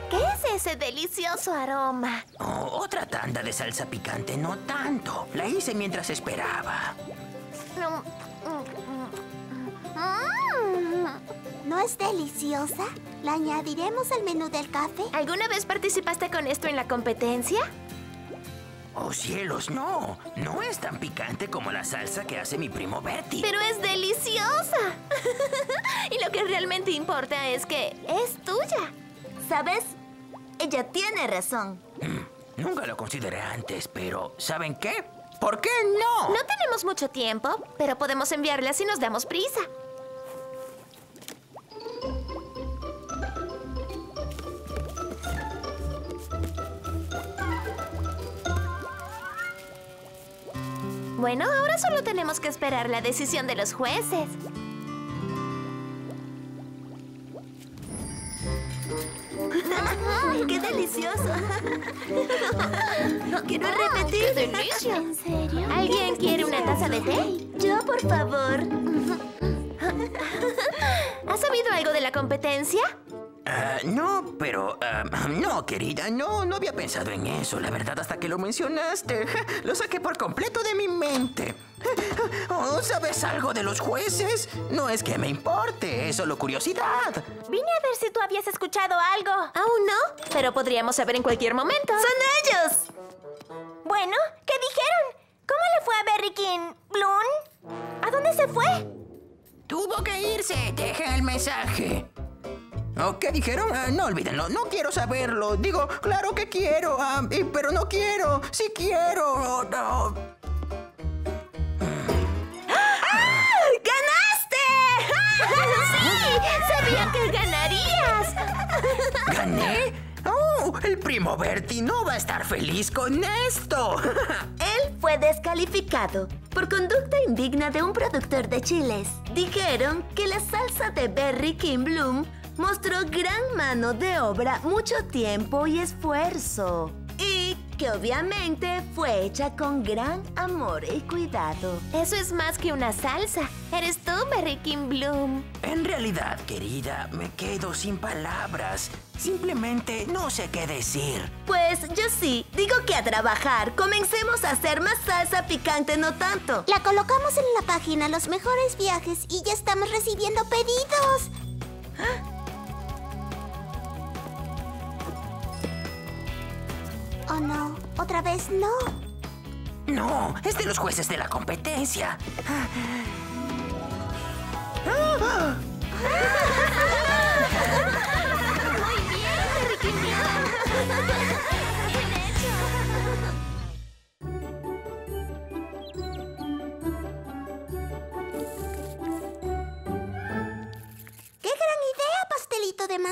¿Qué es ese delicioso aroma? Oh, otra tanda de salsa picante, no tanto. La hice mientras esperaba. ¿No es deliciosa? ¿La añadiremos al menú del café? ¿Alguna vez participaste con esto en la competencia? Oh, cielos, no. No es tan picante como la salsa que hace mi primo Bertie. Pero es deliciosa. *laughs* y lo que realmente importa es que es tuya. ¿Sabes? Ella tiene razón. Mm, nunca lo consideré antes, pero ¿saben qué? ¿Por qué no? No tenemos mucho tiempo, pero podemos enviarla si nos damos prisa. Bueno, ahora solo tenemos que esperar la decisión de los jueces. ¡Qué delicioso! *laughs* Quiero repetir. delicia! ¿En serio? ¿Alguien quiere una taza de té? Yo, por favor. *laughs* ¿Has sabido algo de la competencia? Ah, no, pero... ah, no, querida, no, no había pensado en eso. La verdad, hasta que lo mencionaste, *laughs* lo saqué por completo de mi mente. *laughs* Oh, ¿Sabes algo de los jueces? No es que me importe, es solo curiosidad. Vine a ver si tú habías escuchado algo. ¿Aún no? Pero podríamos saber en cualquier momento. ¡Son ellos! Bueno, ¿qué dijeron? ¿Cómo le fue a Berry King, Bloom? ¿A dónde se fue? Tuvo que irse, deja el mensaje. ¿O qué dijeron? Ah, no olvídenlo, no quiero saberlo. Digo, claro que quiero, ah, y- pero no quiero. Sí quiero. oh, no. ¡Sí! ¡Sabía que ganarías! ¿Gané? ¡Oh! El primo Bertie no va a estar feliz con esto. Él fue descalificado por conducta indigna de un productor de chiles. Dijeron que la salsa de Berry King Bloom mostró gran mano de obra, mucho tiempo y esfuerzo. Y que obviamente fue hecha con gran amor y cuidado. Eso es más que una salsa. Eres tú, Berry King Bloom. En realidad, querida, me quedo sin palabras. Simplemente no sé qué decir. Pues yo sí, digo que a trabajar. Comencemos a hacer más salsa picante, no tanto. La colocamos en la página Los Mejores Viajes y ya estamos recibiendo pedidos. Oh no, otra vez no. No, es de los jueces de la competencia. *laughs* ¡Qué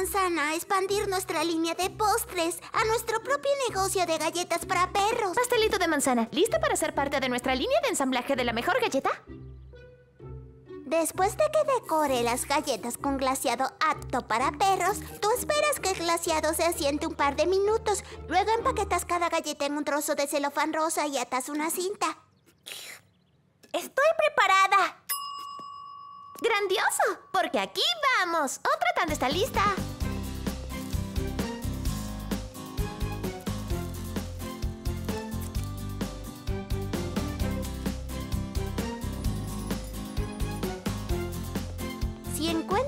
manzana! Expandir nuestra línea de postres a nuestro propio negocio de galletas para perros. Pastelito de manzana, ¿lista para ser parte de nuestra línea de ensamblaje de la mejor galleta? Después de que decore las galletas con glaseado apto para perros, tú esperas que el glaseado se asiente un par de minutos. Luego empaquetas cada galleta en un trozo de celofán rosa y atas una cinta. Estoy preparada. ¡Grandioso! Porque aquí vamos. Otra tanda está lista.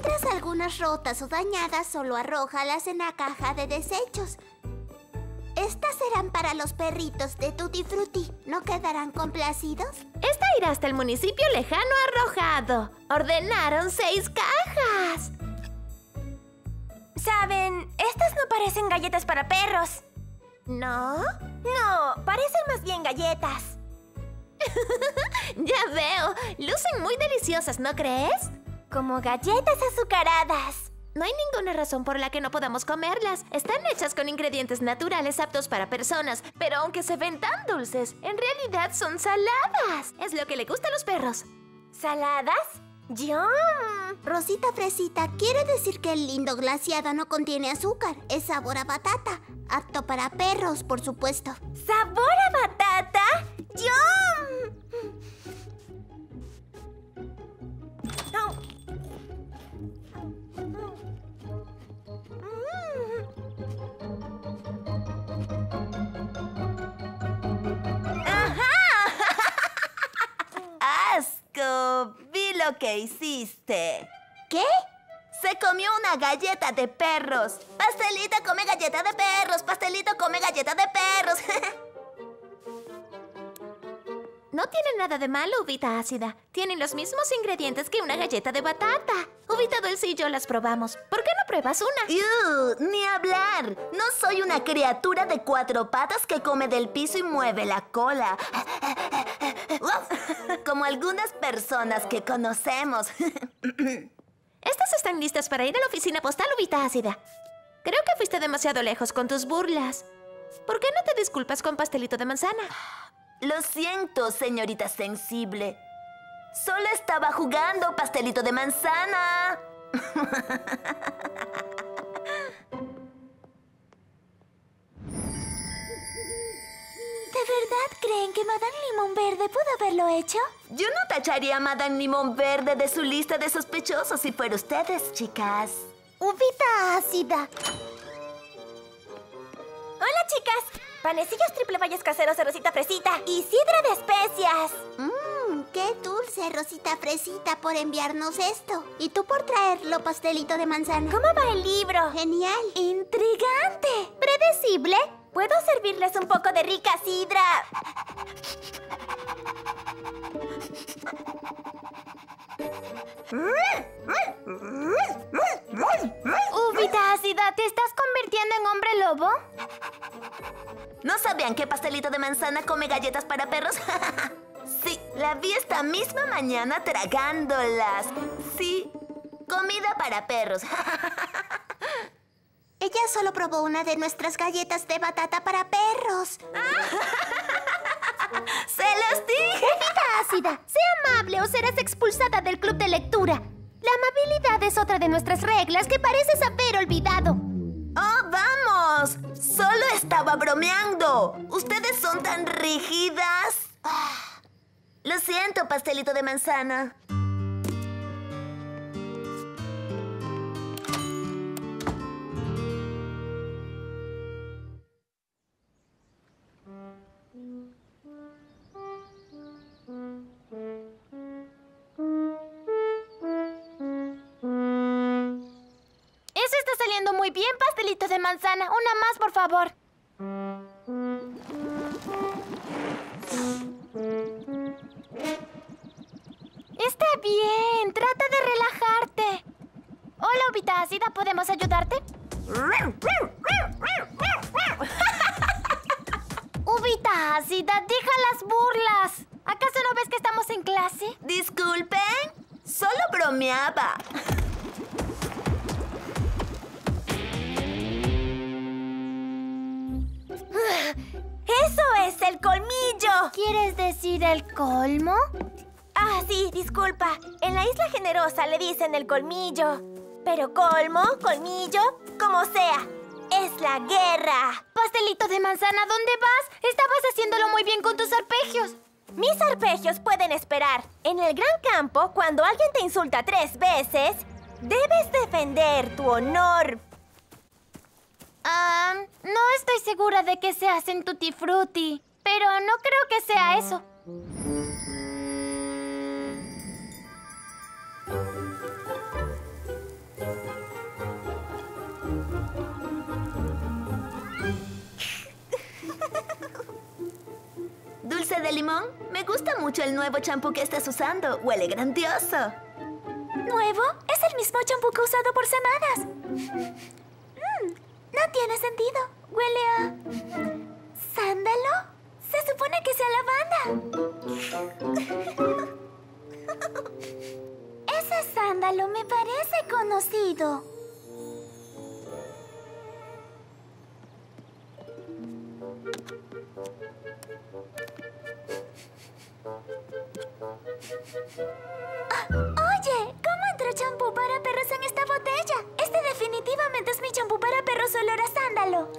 Encuentras algunas rotas o dañadas, solo arrójalas en la caja de desechos. Estas serán para los perritos de Tutti Frutti. ¿No quedarán complacidos? Esta irá hasta el municipio lejano arrojado. Ordenaron seis cajas. Saben, estas no parecen galletas para perros. ¿No? No, parecen más bien galletas. *laughs* Ya veo. Lucen muy deliciosas, ¿no crees? Como galletas azucaradas. No hay ninguna razón por la que no podamos comerlas. Están hechas con ingredientes naturales aptos para personas, pero aunque se ven tan dulces, en realidad son saladas. Es lo que le gusta a los perros. ¿Saladas? ¡Yum! Rosita Fresita quiere decir que el lindo glaseado no contiene azúcar. Es sabor a batata. Apto para perros, por supuesto. ¿Sabor a batata? ¡Yum! *laughs* ¡Asco! Vi lo que hiciste. ¿Qué? Se comió una galleta de perros. Pastelito come galleta de perros. Pastelito come galleta de perros. *laughs* No tiene nada de malo, uvita ácida. Tienen los mismos ingredientes que una galleta de batata. Uvita dulce y yo las probamos. ¿Por qué no pruebas una? ¡Ew! Ni hablar. No soy una criatura de cuatro patas que come del piso y mueve la cola. Como algunas personas que conocemos. Estas están listas para ir a la oficina postal, uvita ácida. Creo que fuiste demasiado lejos con tus burlas. ¿Por qué no te disculpas con pastelito de manzana? Lo siento, señorita sensible. Solo estaba jugando pastelito de manzana. ¿De verdad creen que Madame Limón Verde pudo haberlo hecho? Yo no tacharía a Madame Limón Verde de su lista de sospechosos si fuera ustedes, chicas. Uvita ácida. Hola, chicas. Panecillos triple valles caseros de Rosita Fresita y sidra de especias. Mmm, qué dulce, Rosita Fresita, por enviarnos esto. Y tú por traerlo, pastelito de manzana. ¿Cómo va el libro? Genial. ¡Intrigante! ¿Predecible? ¿Puedo servirles un poco de rica sidra? Uvita ácida, ¿te estás convirtiendo en hombre lobo? ¿No sabían que pastelito de manzana come galletas para perros? *laughs* sí, la vi esta misma mañana tragándolas. Sí, comida para perros. *laughs* Ella solo probó una de nuestras galletas de batata para perros. *laughs* *laughs* ¡Se los dije! Uvita ácida, sé amable o serás expulsada del club de lectura. La amabilidad es otra de nuestras reglas que pareces haber olvidado. ¡Oh, vamos! Solo estaba bromeando. Ustedes son tan rígidas. Ah, Lo siento, pastelito de manzana. 100 pastelitos de manzana. Una más, por favor. Está bien. Trata de relajarte. Hola, Upita Ácida. ¿Podemos ayudarte? *laughs* Ubita Ácida, deja las burlas. ¿Acaso no ves que estamos en clase? Disculpen. Solo bromeaba. ¡Eso es el colmillo! ¿Quieres decir el colmo? Ah, sí, disculpa. En la isla generosa le dicen el colmillo. Pero colmo, colmillo, como sea. Es la guerra. Pastelito de manzana, ¿dónde vas? Estabas haciéndolo muy bien con tus arpegios. Mis arpegios pueden esperar. En el gran campo, cuando alguien te insulta tres veces, debes defender tu honor. Ah, no estoy segura de que se hacen tutti frutti, pero no creo que sea eso. Dulce de limón, me gusta mucho el nuevo champú que estás usando. Huele grandioso. ¿Nuevo? Es el mismo champú que he usado por semanas. No tiene sentido. Huele a... ¿Sándalo? Se supone que sea lavanda. *laughs* Ese sándalo me parece conocido. Ah, Oye, ¿cómo entró champú para perros en esta botella? Definitivamente es mi champú para perros olor a sándalo.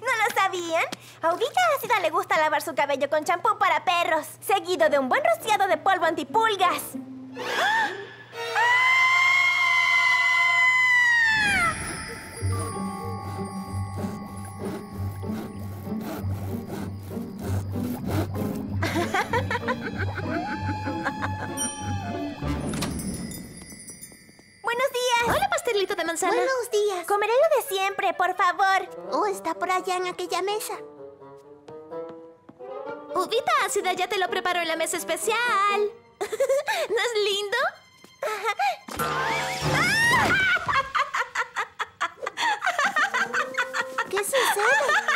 ¿No lo sabían? A Uvita Ácida le gusta lavar su cabello con champú para perros, seguido de un buen rociado de polvo antipulgas. Buenos días. Hola, pastelito de manzana. Buenos días. Comeré lo de siempre, por favor. Oh, está por allá en aquella mesa. Uvita ácida ya te lo preparó en la mesa especial. *laughs* ¿No es lindo? ¿Qué sucede?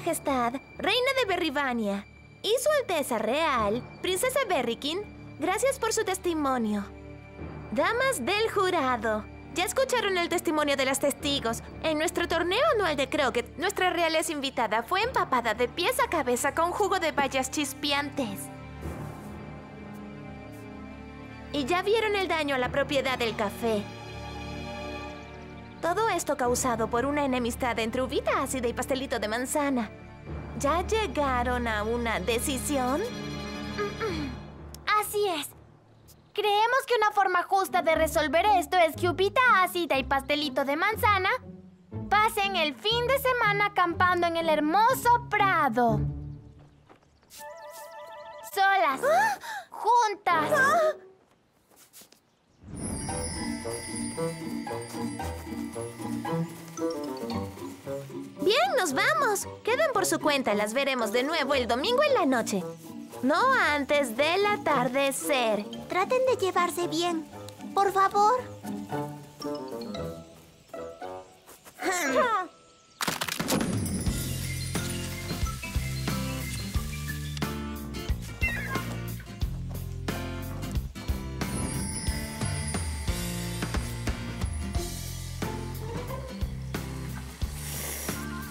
Majestad, Reina de Berrivania, y Su Alteza Real, Princesa Berrikin, gracias por su testimonio. Damas del jurado, ya escucharon el testimonio de los testigos. En nuestro torneo anual de croquet, nuestra realeza invitada fue empapada de pies a cabeza con jugo de bayas chispeantes. Y ya vieron el daño a la propiedad del café. Todo esto causado por una enemistad entre uvita ácida y pastelito de manzana. ¿Ya llegaron a una decisión? Así es. Creemos que una forma justa de resolver esto es que Upita ácida y pastelito de manzana pasen el fin de semana acampando en el hermoso prado. Solas. Juntas. Bien, nos vamos. Quedan por su cuenta. Las veremos de nuevo el domingo en la noche. No antes del atardecer. Traten de llevarse bien. Por favor.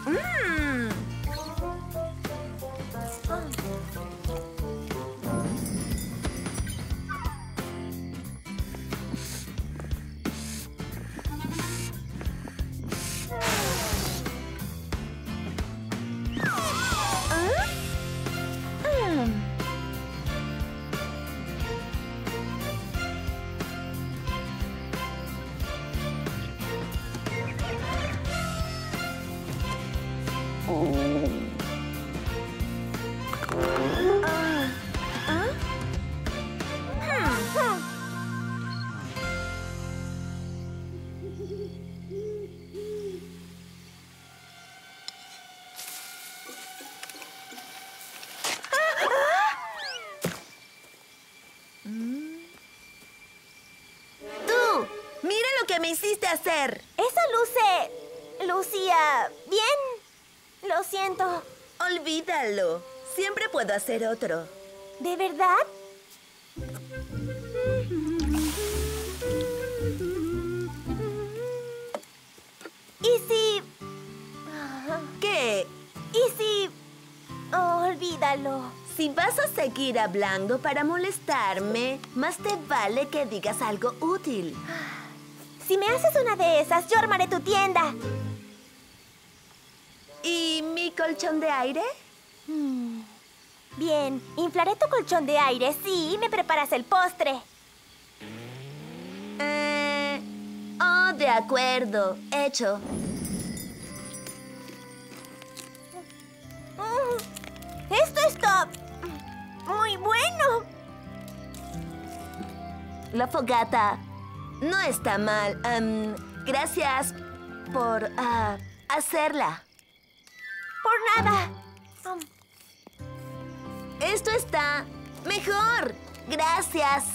¡Tú! Que me hiciste hacer! Eso luce... Lucía... Bien. Lo siento. Olvídalo. Siempre puedo hacer otro. ¿De verdad? ¿Y si... ¿Qué? ¿Y si... Oh, olvídalo. Si vas a seguir hablando para molestarme, más te vale que digas algo útil. Si me haces una de esas, yo armaré tu tienda. ¿Y mi colchón de aire? Hmm. Bien, inflaré tu colchón de aire, sí, y me preparas el postre. Eh... Oh, de acuerdo. Hecho. Mm, Esto está... muy bueno. La fogata no está mal. Em, gracias por ah, hacerla. Por nada. Um, Esto está mejor. Gracias.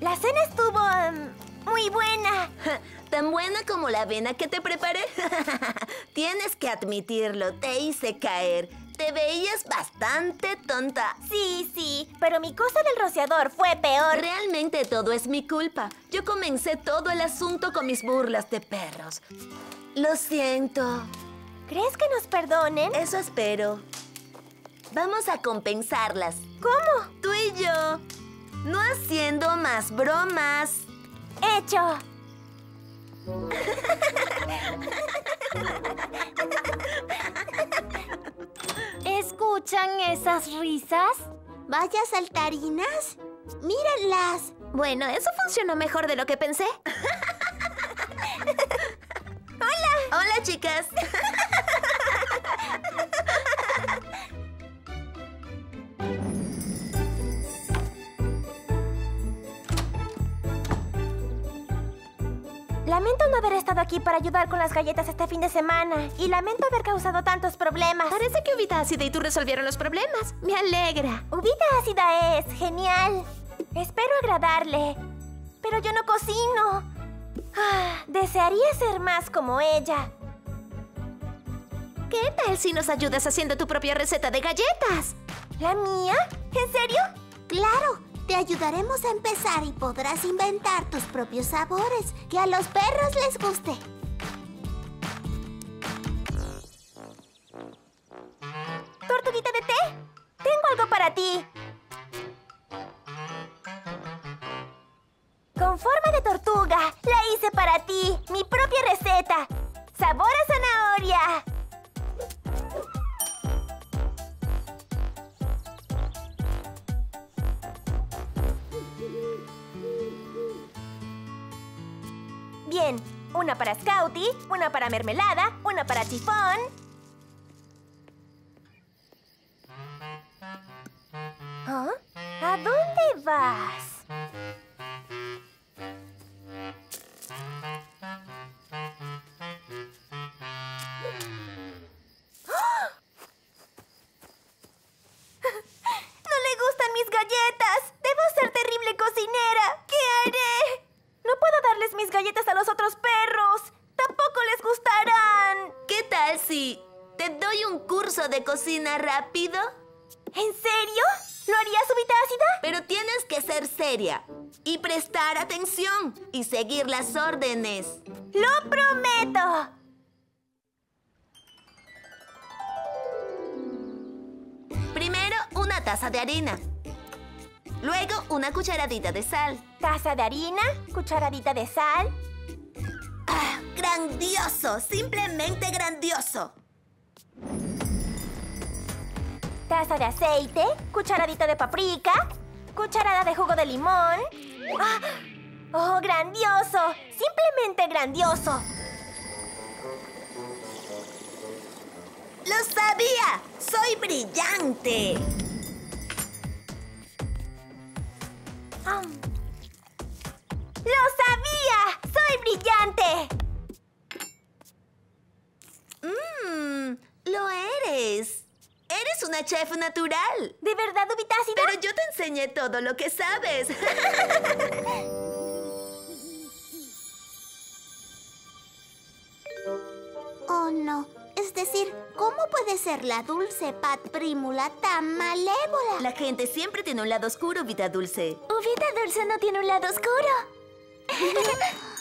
La cena estuvo... em, muy buena. *laughs* Tan buena como la avena que te preparé. *laughs* Tienes que admitirlo, te hice caer. Te veías bastante tonta. Sí, sí, pero mi cosa del rociador fue peor. Realmente todo es mi culpa. Yo comencé todo el asunto con mis burlas de perros. Lo siento. ¿Crees que nos perdonen? Eso espero. Vamos a compensarlas. ¿Cómo? Tú y yo. No haciendo más bromas. Hecho. *laughs* ¿Escuchan esas risas? Vaya saltarinas. Mírenlas. Bueno, eso funcionó mejor de lo que pensé. *laughs* Hola, chicas. Aquí para ayudar con las galletas este fin de semana. Y lamento haber causado tantos problemas. Parece que Uvita Ácida y tú resolvieron los problemas. Me alegra. Uvita ácida es genial. Espero agradarle. Pero yo no cocino. Ah, desearía ser más como ella. ¿Qué tal si nos ayudas haciendo tu propia receta de galletas? ¿La mía? ¿En serio? Claro, te ayudaremos a empezar y podrás inventar tus propios sabores que a los perros les guste. ¿Tortuguita de té? Tengo algo para ti. Con forma de tortuga. La hice para ti. Mi propia receta. Sabor a zanahoria. Una para Scouty, una para mermelada, una para chifón. ¿Ah? ¿A dónde vas? Y seguir las órdenes. ¡Lo prometo! Primero, una taza de harina. Luego, una cucharadita de sal. Taza de harina, cucharadita de sal. ¡Ah! ¡Grandioso! ¡Simplemente grandioso! Taza de aceite, cucharadita de paprika, cucharada de jugo de limón. ¡Ah! ¡Oh, grandioso! ¡Simplemente grandioso! ¡Lo sabía! ¡Soy brillante! ¡Lo sabía! ¡Soy brillante! Mmm, lo eres. Eres una chef natural. ¿De verdad, Ubitácida? Pero yo te enseñé todo lo que sabes. *laughs* decir, ¿cómo puede ser la dulce Pat Prímula tan malévola? La gente siempre tiene un lado oscuro, vida dulce. Uvita Dulce no tiene un lado oscuro. *laughs*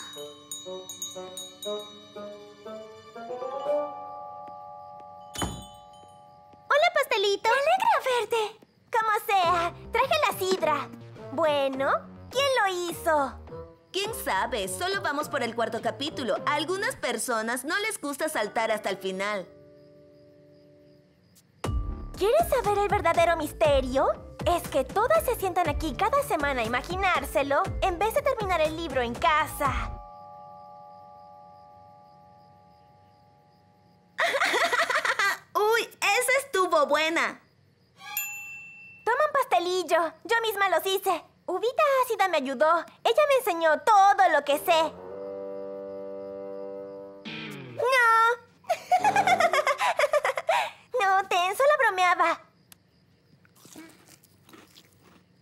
Hola, pastelito. Me alegra verte. Como sea, traje la sidra. Bueno, ¿quién lo hizo? ¿Quién sabe? Solo vamos por el cuarto capítulo. A algunas personas no les gusta saltar hasta el final. ¿Quieres saber el verdadero misterio? Es que todas se sientan aquí cada semana a imaginárselo en vez de terminar el libro en casa. *laughs* ¡Uy! ¡Esa estuvo buena! Toma un pastelillo. Yo misma los hice. Ubita Ácida me ayudó. Ella me enseñó todo lo que sé. No. *laughs* no, Ten, solo bromeaba.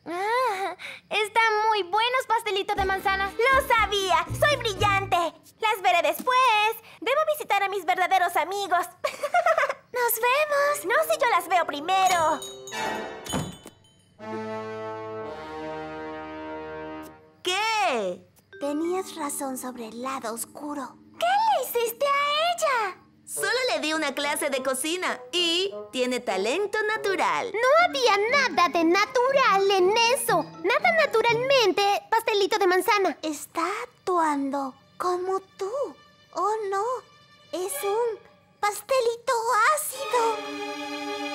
Ah, están muy buenos pastelitos de manzana. ¡Lo sabía! ¡Soy brillante! Las veré después. Debo visitar a mis verdaderos amigos. *laughs* ¡Nos vemos! No si yo las veo primero. ¿Qué? Tenías razón sobre el lado oscuro. ¿Qué le hiciste a ella? Solo le di una clase de cocina y tiene talento natural. No había nada de natural en eso. Nada naturalmente, pastelito de manzana. Está actuando como tú. Oh, no. Es un pastelito ácido.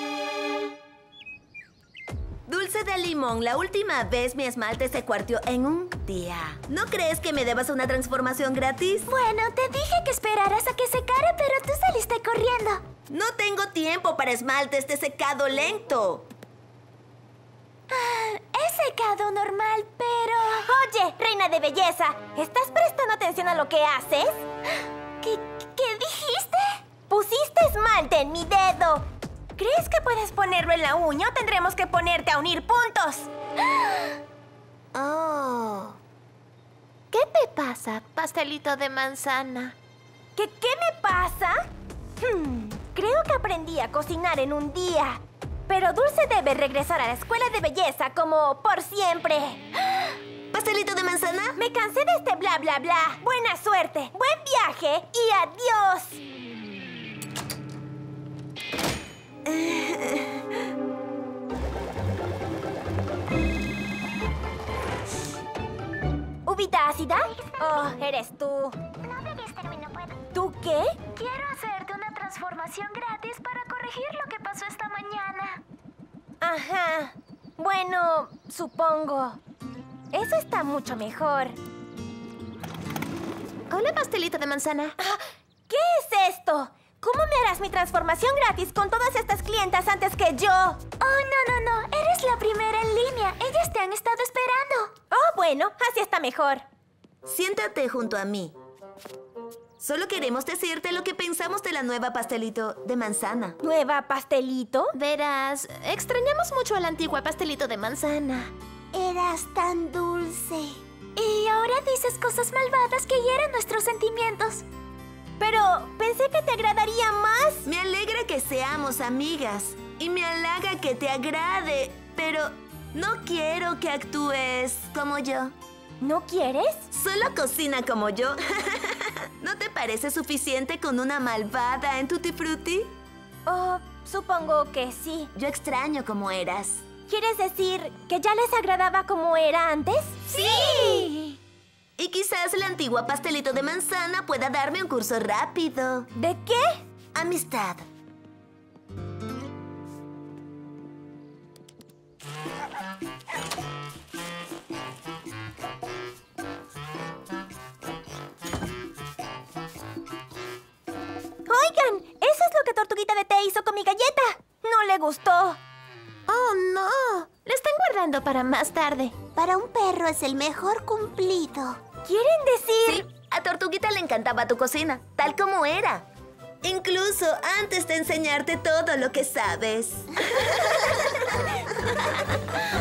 Dulce de limón, la última vez mi esmalte se cuartió en un día. ¿No crees que me debas una transformación gratis? Bueno, te dije que esperaras a que secara, pero tú saliste corriendo. No tengo tiempo para esmaltes de secado lento. Ah, He secado normal, pero... Oye, reina de belleza, ¿estás prestando atención a lo que haces? ¿Qué, qué dijiste? Pusiste esmalte en mi dedo. ¿Crees que puedes ponerlo en la uña o tendremos que ponerte a unir puntos? *gasps* Oh. ¿Qué te pasa, pastelito de manzana? ¿Qué, qué me pasa? Hmm, Creo que aprendí a cocinar en un día. Pero Dulce debe regresar a la escuela de belleza como por siempre. *gasps* ¿Pastelito de manzana? Me cansé de este bla bla bla. Buena suerte, buen viaje y adiós. ¿Ubita ácida? Oh, eres tú. ¿Tú qué? Quiero hacerte una transformación gratis para corregir lo que pasó esta mañana. Ajá. Bueno, supongo. Eso está mucho mejor. Hola, pastelito de manzana. ¿Qué es esto? ¿Cómo me harás mi transformación gratis con todas estas clientas antes que yo? Oh, no, no, no. Eres la primera en línea. Ellas te han estado esperando. Oh, bueno, así está mejor. Siéntate junto a mí. Solo queremos decirte lo que pensamos de la nueva pastelito de manzana. ¿Nueva pastelito? Verás, extrañamos mucho al antiguo pastelito de manzana. Eras tan dulce. Y ahora dices cosas malvadas que hieren nuestros sentimientos. Pero pensé que te agradaría más. Me alegra que seamos amigas y me halaga que te agrade, pero no quiero que actúes como yo. ¿No quieres? Solo cocina como yo. *laughs* ¿No te parece suficiente con una malvada en Tutti Frutti? Oh, supongo que sí. Yo extraño como eras. ¿Quieres decir que ya les agradaba como era antes? ¡Sí! Y quizás la antigua pastelito de manzana pueda darme un curso rápido. ¿De qué? Amistad. Oigan, eso es lo que Tortuguita de Té hizo con mi galleta. No le gustó. Oh, no. La están guardando para más tarde. Para un perro es el mejor cumplido. ¿Quieren decir...? Sí, a Tortuguita le encantaba tu cocina, tal como era. Incluso antes de enseñarte todo lo que sabes. *laughs*